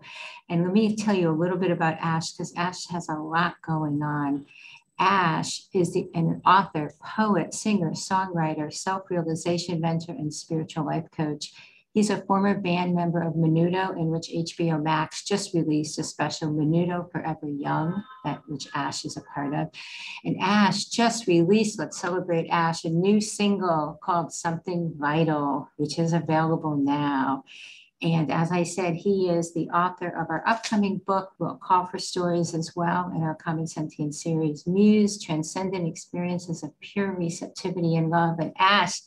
And let me tell you a little bit about Ash because Ash has a lot going on. Ash is the, an author, poet, singer, songwriter, self realization mentor, and spiritual life coach. He's a former band member of Menudo, in which HBO Max just released a special Menudo Forever Young, that which Ash is a part of. And Ash just released, let's celebrate Ash, a new single called Something Vital, which is available now. And as I said, he is the author of our upcoming book, We'll Call for Stories as well, in our Common Sentience series, Muse, Transcendent Experiences of Pure Receptivity and Love. And Ash,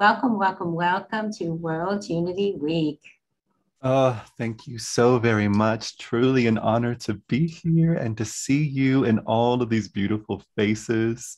Welcome, welcome, welcome to World Unity Week. Oh, thank you so very much. Truly an honor to be here and to see you in all of these beautiful faces.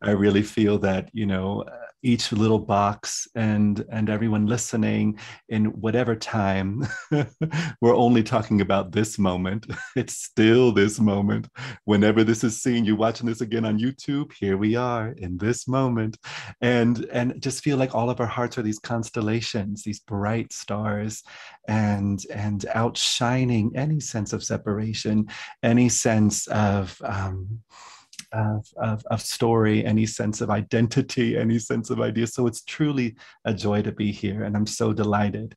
I really feel that, you know, each little box and and everyone listening in whatever time. We're only talking about this moment. It's still this moment. Whenever this is seen you're watching this again on youtube here we are in this moment. And and just feel like all of our hearts are these constellations these bright stars and and outshining any sense of separation any sense of um, of, of, of, story, any sense of identity, any sense of idea. So it's truly a joy to be here, and I'm so delighted.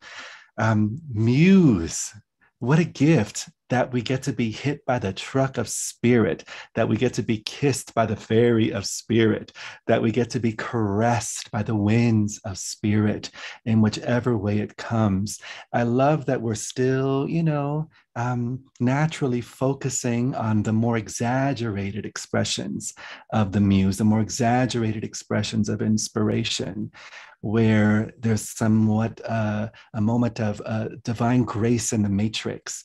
Um, Muse, what a gift that we get to be hit by the truck of spirit, that we get to be kissed by the fairy of spirit, that we get to be caressed by the winds of spirit in whichever way it comes. I love that we're still, you know, um, naturally focusing on the more exaggerated expressions of the muse, the more exaggerated expressions of inspiration where there's somewhat uh, a moment of uh, divine grace in the matrix,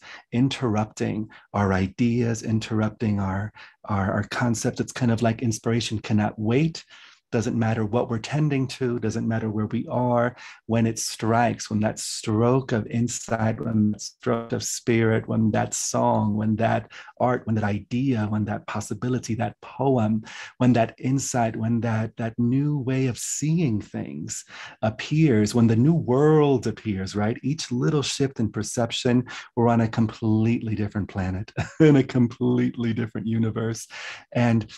interrupting our ideas, interrupting our, our, our concepts. It's kind of like inspiration cannot wait doesn't matter what we're tending to, doesn't matter where we are, when it strikes, when that stroke of insight, when that stroke of spirit, when that song, when that art, when that idea, when that possibility, that poem, when that insight, when that, that new way of seeing things appears, when the new world appears, right? Each little shift in perception, we're on a completely different planet, in a completely different universe. And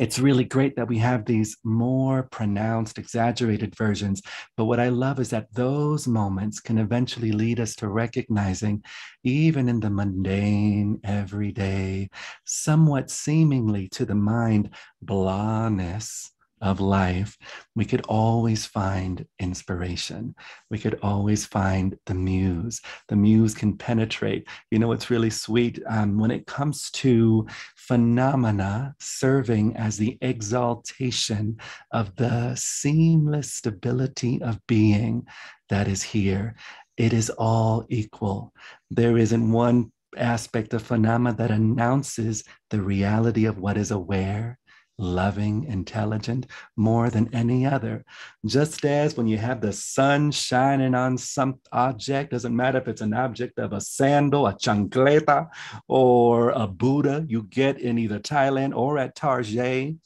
it's really great that we have these more pronounced, exaggerated versions. But what I love is that those moments can eventually lead us to recognizing, even in the mundane, everyday, somewhat seemingly to the mind, blahness of life, we could always find inspiration. We could always find the muse. The muse can penetrate. You know, it's really sweet um, when it comes to phenomena serving as the exaltation of the seamless stability of being that is here. It is all equal. There isn't one aspect of phenomena that announces the reality of what is aware loving, intelligent, more than any other. Just as when you have the sun shining on some object, doesn't matter if it's an object of a sandal, a chancleta, or a Buddha you get in either Thailand or at Tarjay.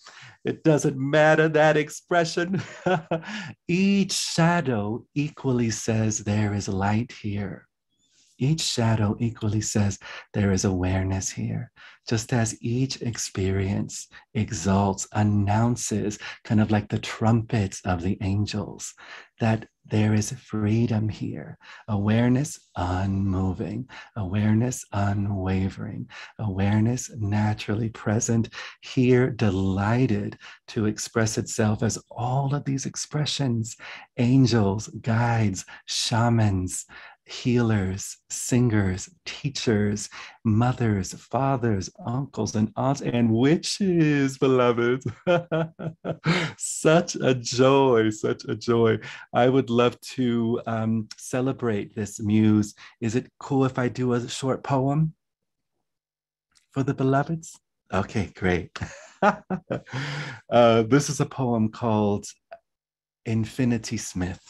It doesn't matter that expression. Each shadow equally says there is light here. Each shadow equally says there is awareness here, just as each experience exalts, announces, kind of like the trumpets of the angels, that there is freedom here. Awareness unmoving, awareness unwavering, awareness naturally present here, delighted to express itself as all of these expressions angels, guides, shamans, healers, singers, teachers, mothers, fathers, uncles, and aunts, and witches, beloved. such a joy, such a joy. I would love to um, celebrate this muse. Is it cool if I do a short poem for the beloveds? Okay, great. uh, this is a poem called Infinity Smith,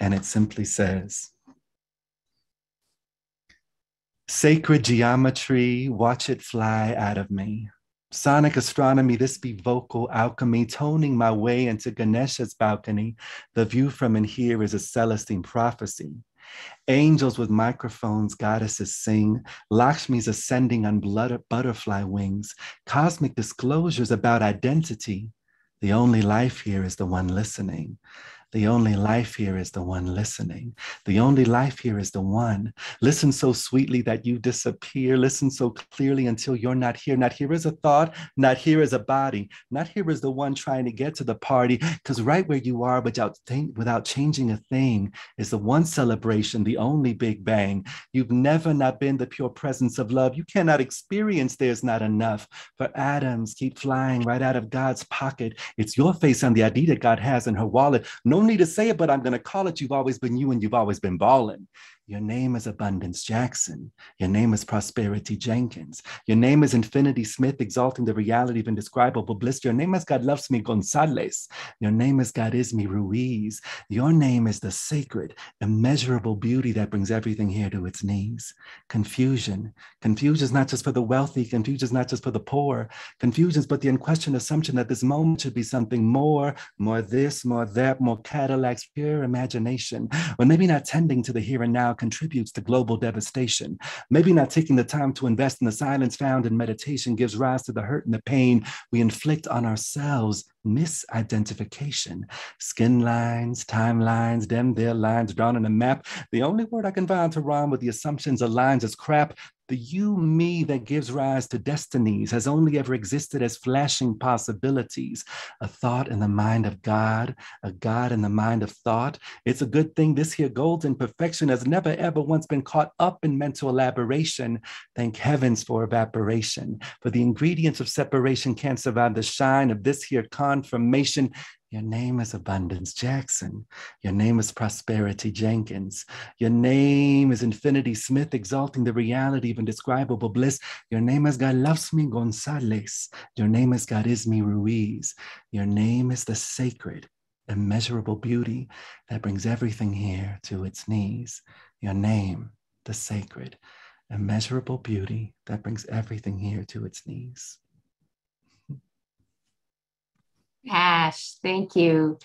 and it simply says, Sacred geometry, watch it fly out of me. Sonic astronomy, this be vocal alchemy, toning my way into Ganesha's balcony. The view from in here is a Celestine prophecy. Angels with microphones, goddesses sing. Lakshmi's ascending on blood, butterfly wings. Cosmic disclosures about identity. The only life here is the one listening. The only life here is the one listening. The only life here is the one. Listen so sweetly that you disappear. Listen so clearly until you're not here. Not here is a thought, not here is a body. Not here is the one trying to get to the party. Because right where you are, without, without changing a thing, is the one celebration, the only big bang. You've never not been the pure presence of love. You cannot experience there's not enough. For atoms keep flying right out of God's pocket. It's your face on the ID that God has in her wallet. No need to say it, but I'm going to call it You've Always Been You and You've Always Been Balling. Your name is Abundance Jackson. Your name is Prosperity Jenkins. Your name is Infinity Smith, exalting the reality of indescribable bliss. Your name is God Loves Me Gonzalez. Your name is God Is Me Ruiz. Your name is the sacred, immeasurable beauty that brings everything here to its knees. Confusion. Confusion is not just for the wealthy. Confusion is not just for the poor. Confusion is but the unquestioned assumption that this moment should be something more, more this, more that, more Cadillacs, pure imagination, or maybe not tending to the here and now contributes to global devastation. Maybe not taking the time to invest in the silence found in meditation gives rise to the hurt and the pain we inflict on ourselves misidentification. Skin lines, timelines, them, their lines drawn on a map. The only word I can find to rhyme with the assumptions of lines is crap. The you, me that gives rise to destinies has only ever existed as flashing possibilities. A thought in the mind of God, a God in the mind of thought. It's a good thing this here golden perfection has never ever once been caught up in mental elaboration. Thank heavens for evaporation. For the ingredients of separation can't survive the shine of this here confirmation your name is Abundance Jackson. Your name is Prosperity Jenkins. Your name is Infinity Smith, exalting the reality of indescribable bliss. Your name is God Loves Me Gonzalez. Your name is God is me Ruiz. Your name is the sacred, immeasurable beauty that brings everything here to its knees. Your name, the sacred, immeasurable beauty that brings everything here to its knees. Ash, thank you.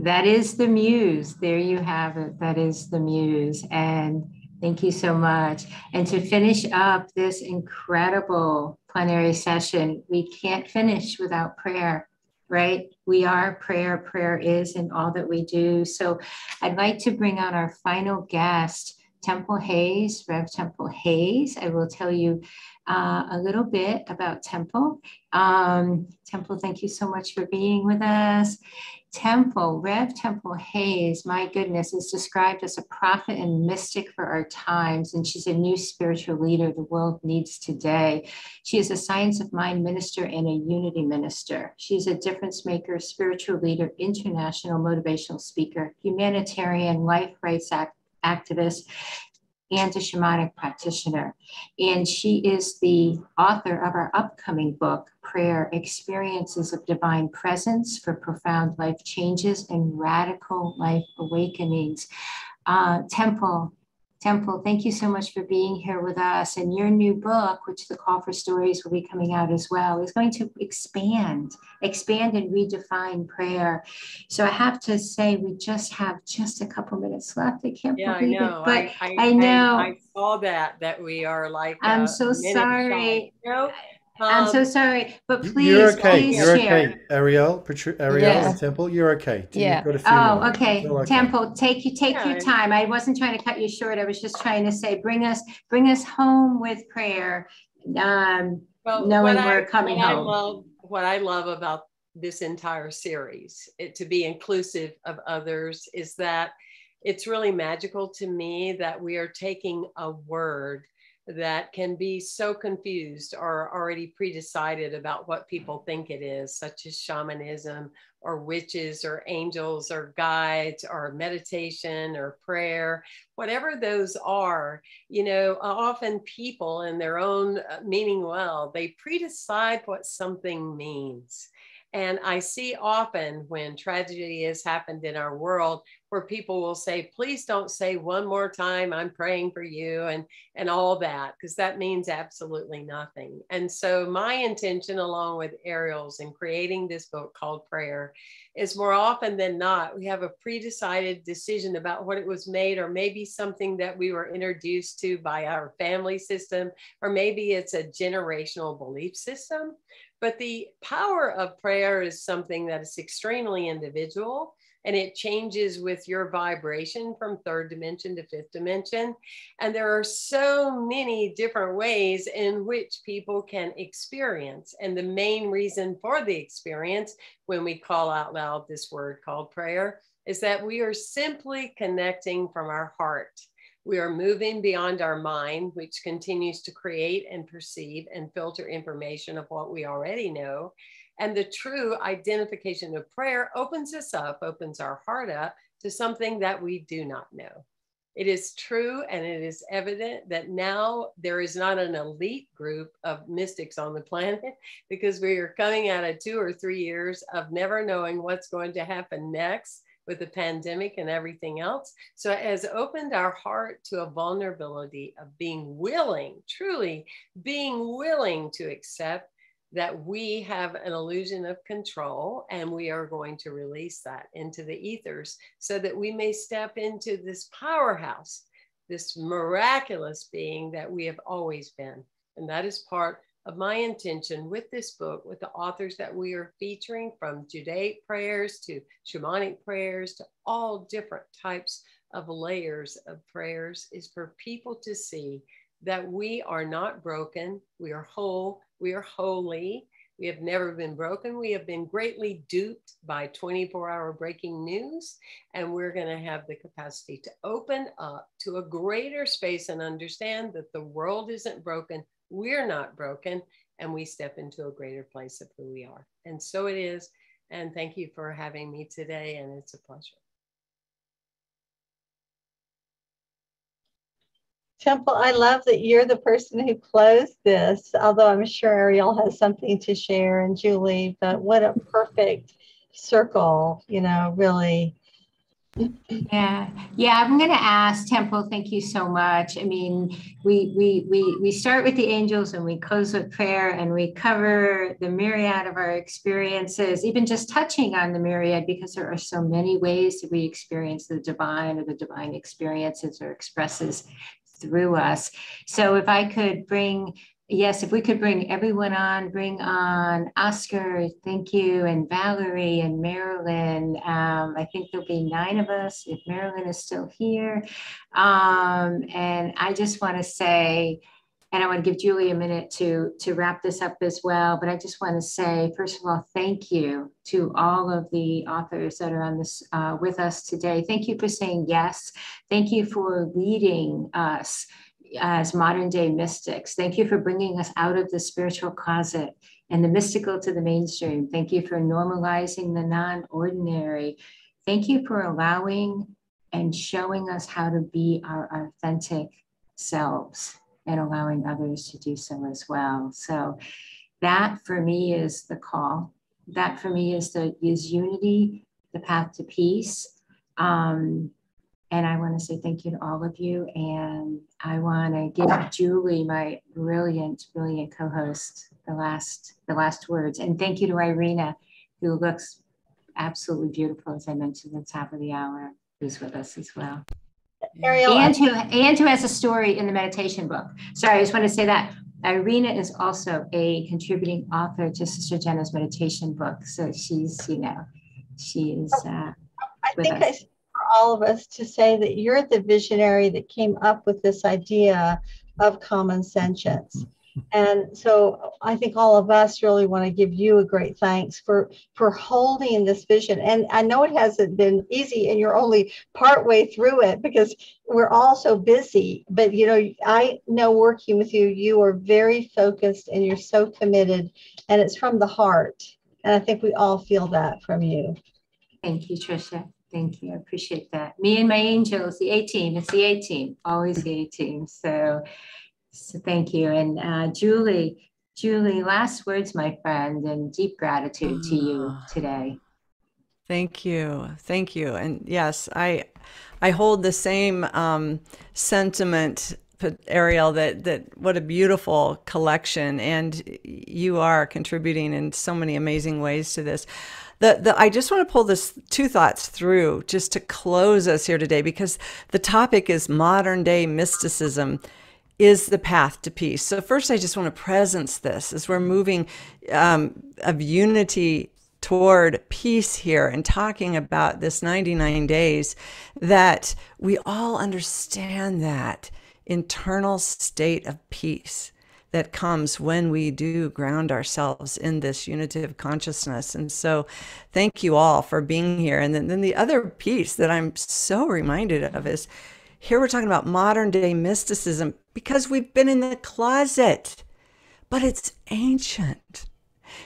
That is the muse. There you have it. That is the muse. And thank you so much. And to finish up this incredible plenary session, we can't finish without prayer, right? We are prayer. Prayer is in all that we do. So I'd like to bring on our final guest, Temple Hayes, Rev Temple Hayes. I will tell you uh, a little bit about Temple. Um, Temple, thank you so much for being with us. Temple, Rev Temple Hayes, my goodness, is described as a prophet and mystic for our times, and she's a new spiritual leader the world needs today. She is a science of mind minister and a unity minister. She's a difference maker, spiritual leader, international motivational speaker, humanitarian life rights act activist and a shamanic practitioner. And she is the author of our upcoming book, Prayer Experiences of Divine Presence for Profound Life Changes and Radical Life Awakenings. Uh, Temple, Temple, thank you so much for being here with us. And your new book, which the Call for Stories will be coming out as well, is going to expand, expand and redefine prayer. So I have to say, we just have just a couple minutes left. I can't yeah, believe I know. it, but I, I, I know. I, I, saw that that we are like. I'm so sorry. You know? I'm so Um, sorry, but please, you're okay. please You're share. okay. Ariel, Patri- Ariel, Yeah. and Temple, you're okay. Do you Yeah. go to funeral? Oh, okay. Okay. Temple, take you, take your time. I wasn't trying to cut you short. I was just trying to say, bring us, bring us home with prayer. Um, well, knowing we're coming what I love, what I love about this entire series, it, to be inclusive of others, is that it's really magical to me that we are taking a word that can be so confused or already pre-decided about what people think it is, such as shamanism or witches or angels or guides or meditation or prayer, whatever those are, you know, often people in their own uh, meaning well, they pre-decide what something means. And I see often when tragedy has happened in our world where people will say, please don't say one more time, I'm praying for you and, and all that, because that means absolutely nothing. And so my intention along with Ariel's in creating this book called Prayer is more often than not, we have a pre-decided decision about what it was made, or maybe something that we were introduced to by our family system, or maybe it's a generational belief system. But the power of prayer is something that is extremely individual and it changes with your vibration from third dimension to fifth dimension. And there are so many different ways in which people can experience. And the main reason for the experience, when we call out loud this word called prayer, is that we are simply connecting from our heart. We are moving beyond our mind, which continues to create and perceive and filter information of what we already know. And the true identification of prayer opens us up, opens our heart up to something that we do not know. It is true and it is evident that now there is not an elite group of mystics on the planet because we are coming out of two or three years of never knowing what's going to happen next with the pandemic and everything else. So it has opened our heart to a vulnerability of being willing, truly being willing to accept that we have an illusion of control and we are going to release that into the ethers so that we may step into this powerhouse this miraculous being that we have always been. And that is part of my intention with this book, with the authors that we are featuring from Judaic prayers to shamanic prayers to all different types of layers of prayers, is for people to see that we are not broken, we are whole, we are holy. We have never been broken. We have been greatly duped by 24 hour breaking news. And we're going to have the capacity to open up to a greater space and understand that the world isn't broken we're not broken and we step into a greater place of who we are. And so it is. And thank you for having me today. And it's a pleasure. Temple, I love that you're the person who closed this, although I'm sure Ariel has something to share and Julie, but what a perfect circle, you know, really. Yeah yeah i'm going to ask temple thank you so much. I mean we we we we start with the angels and we close with prayer and we cover the myriad of our experiences even just touching on the myriad because there are so many ways that we experience the divine or the divine experiences or expresses through us so if i could bring yes, if we could bring everyone on, bring on Oscar, thank you, and Valerie and Marilyn. Um, I think there'll be nine of us if Marilyn is still here. Um, and I just want to say, and I want to give Julie a minute to to wrap this up as well. But I just want to say, first of all, thank you to all of the authors that are on this uh, with us today. Thank you for saying yes. Thank you for leading us as modern day mystics. Thank you for bringing us out of the spiritual closet and the mystical to the mainstream. Thank you for normalizing the non ordinary. Thank you for allowing and showing us how to be our authentic selves and allowing others to do so as well. So, that for me is the call. That for me is the is unity, the path to peace. Um, and I want to say thank you to all of you. And I want to give Julie, my brilliant, brilliant co-host, the last the last words. And thank you to Irina, who looks absolutely beautiful, as I mentioned at the top of the hour, who's with us as well. Ariel, and who and who has a story in the meditation book. Sorry, I just want to say that. Irina is also a contributing author to Sister Jenna's meditation book. So she's, you know, she is uh, I think us. I all of us to say that you're the visionary that came up with this idea of common sentience. And so I think all of us really want to give you a great thanks for for holding this vision. And I know it hasn't been easy and you're only part way through it because we're all so busy. But you know, I know working with you, you are very focused and you're so committed and it's from the heart. And I think we all feel that from you. Thank you, Tricia. Thank you. I appreciate that. Me and my angels, the A team. It's the A team, always the A team. So, so thank you. And uh, Julie, Julie, last words, my friend, and deep gratitude to you ah. today. Thank you. Thank you. And yes, I I hold the same um, sentiment Ariel that that what a beautiful collection and you are contributing in so many amazing ways to this the, the I just want to pull this two thoughts through just to close us here today because the topic is modern day mysticism is the path to peace. So first, I just want to presence this as we're moving um, of unity toward peace here and talking about this 99 days that we all understand that internal state of peace that comes when we do ground ourselves in this unitive consciousness. And so, thank you all for being here. And then, then the other piece that I'm so reminded of is here we're talking about modern day mysticism because we've been in the closet, but it's ancient.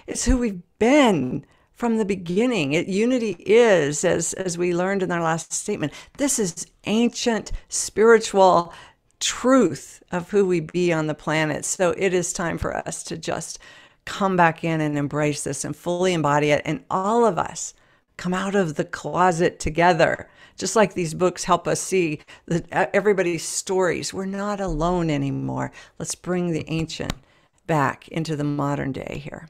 It's who we've been from the beginning. It, unity is, as, as we learned in our last statement, this is ancient spiritual truth of who we be on the planet. So it is time for us to just come back in and embrace this and fully embody it. And all of us come out of the closet together. Just like these books help us see that everybody's stories. We're not alone anymore. Let's bring the ancient back into the modern day here.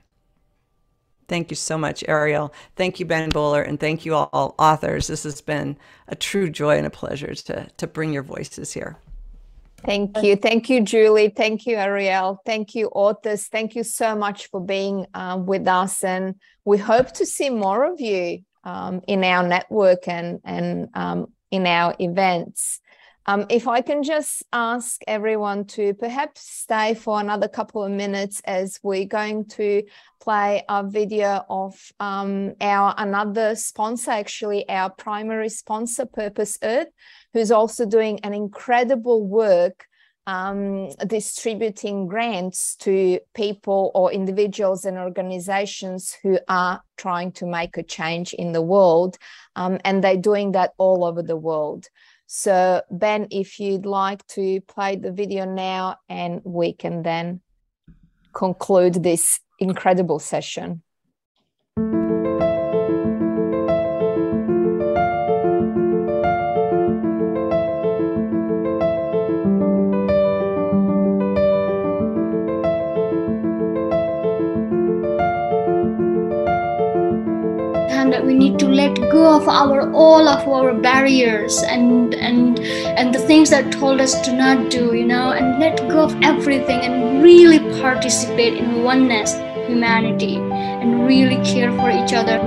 Thank you so much, Ariel. Thank you, Ben Bowler, and thank you all authors. This has been a true joy and a pleasure to, to bring your voices here. Thank you. Thank you, Julie. Thank you, Ariel. Thank you, authors. Thank you so much for being uh, with us. And we hope to see more of you um, in our network and, and um, in our events. Um, if I can just ask everyone to perhaps stay for another couple of minutes as we're going to play a video of um, our another sponsor, actually our primary sponsor, Purpose Earth, who's also doing an incredible work um, distributing grants to people or individuals and organizations who are trying to make a change in the world. Um, and they're doing that all over the world. So, Ben, if you'd like to play the video now, and we can then conclude this incredible session. To let go of our all of our barriers and and and the things that told us to not do you know and let go of everything and really participate in oneness humanity and really care for each other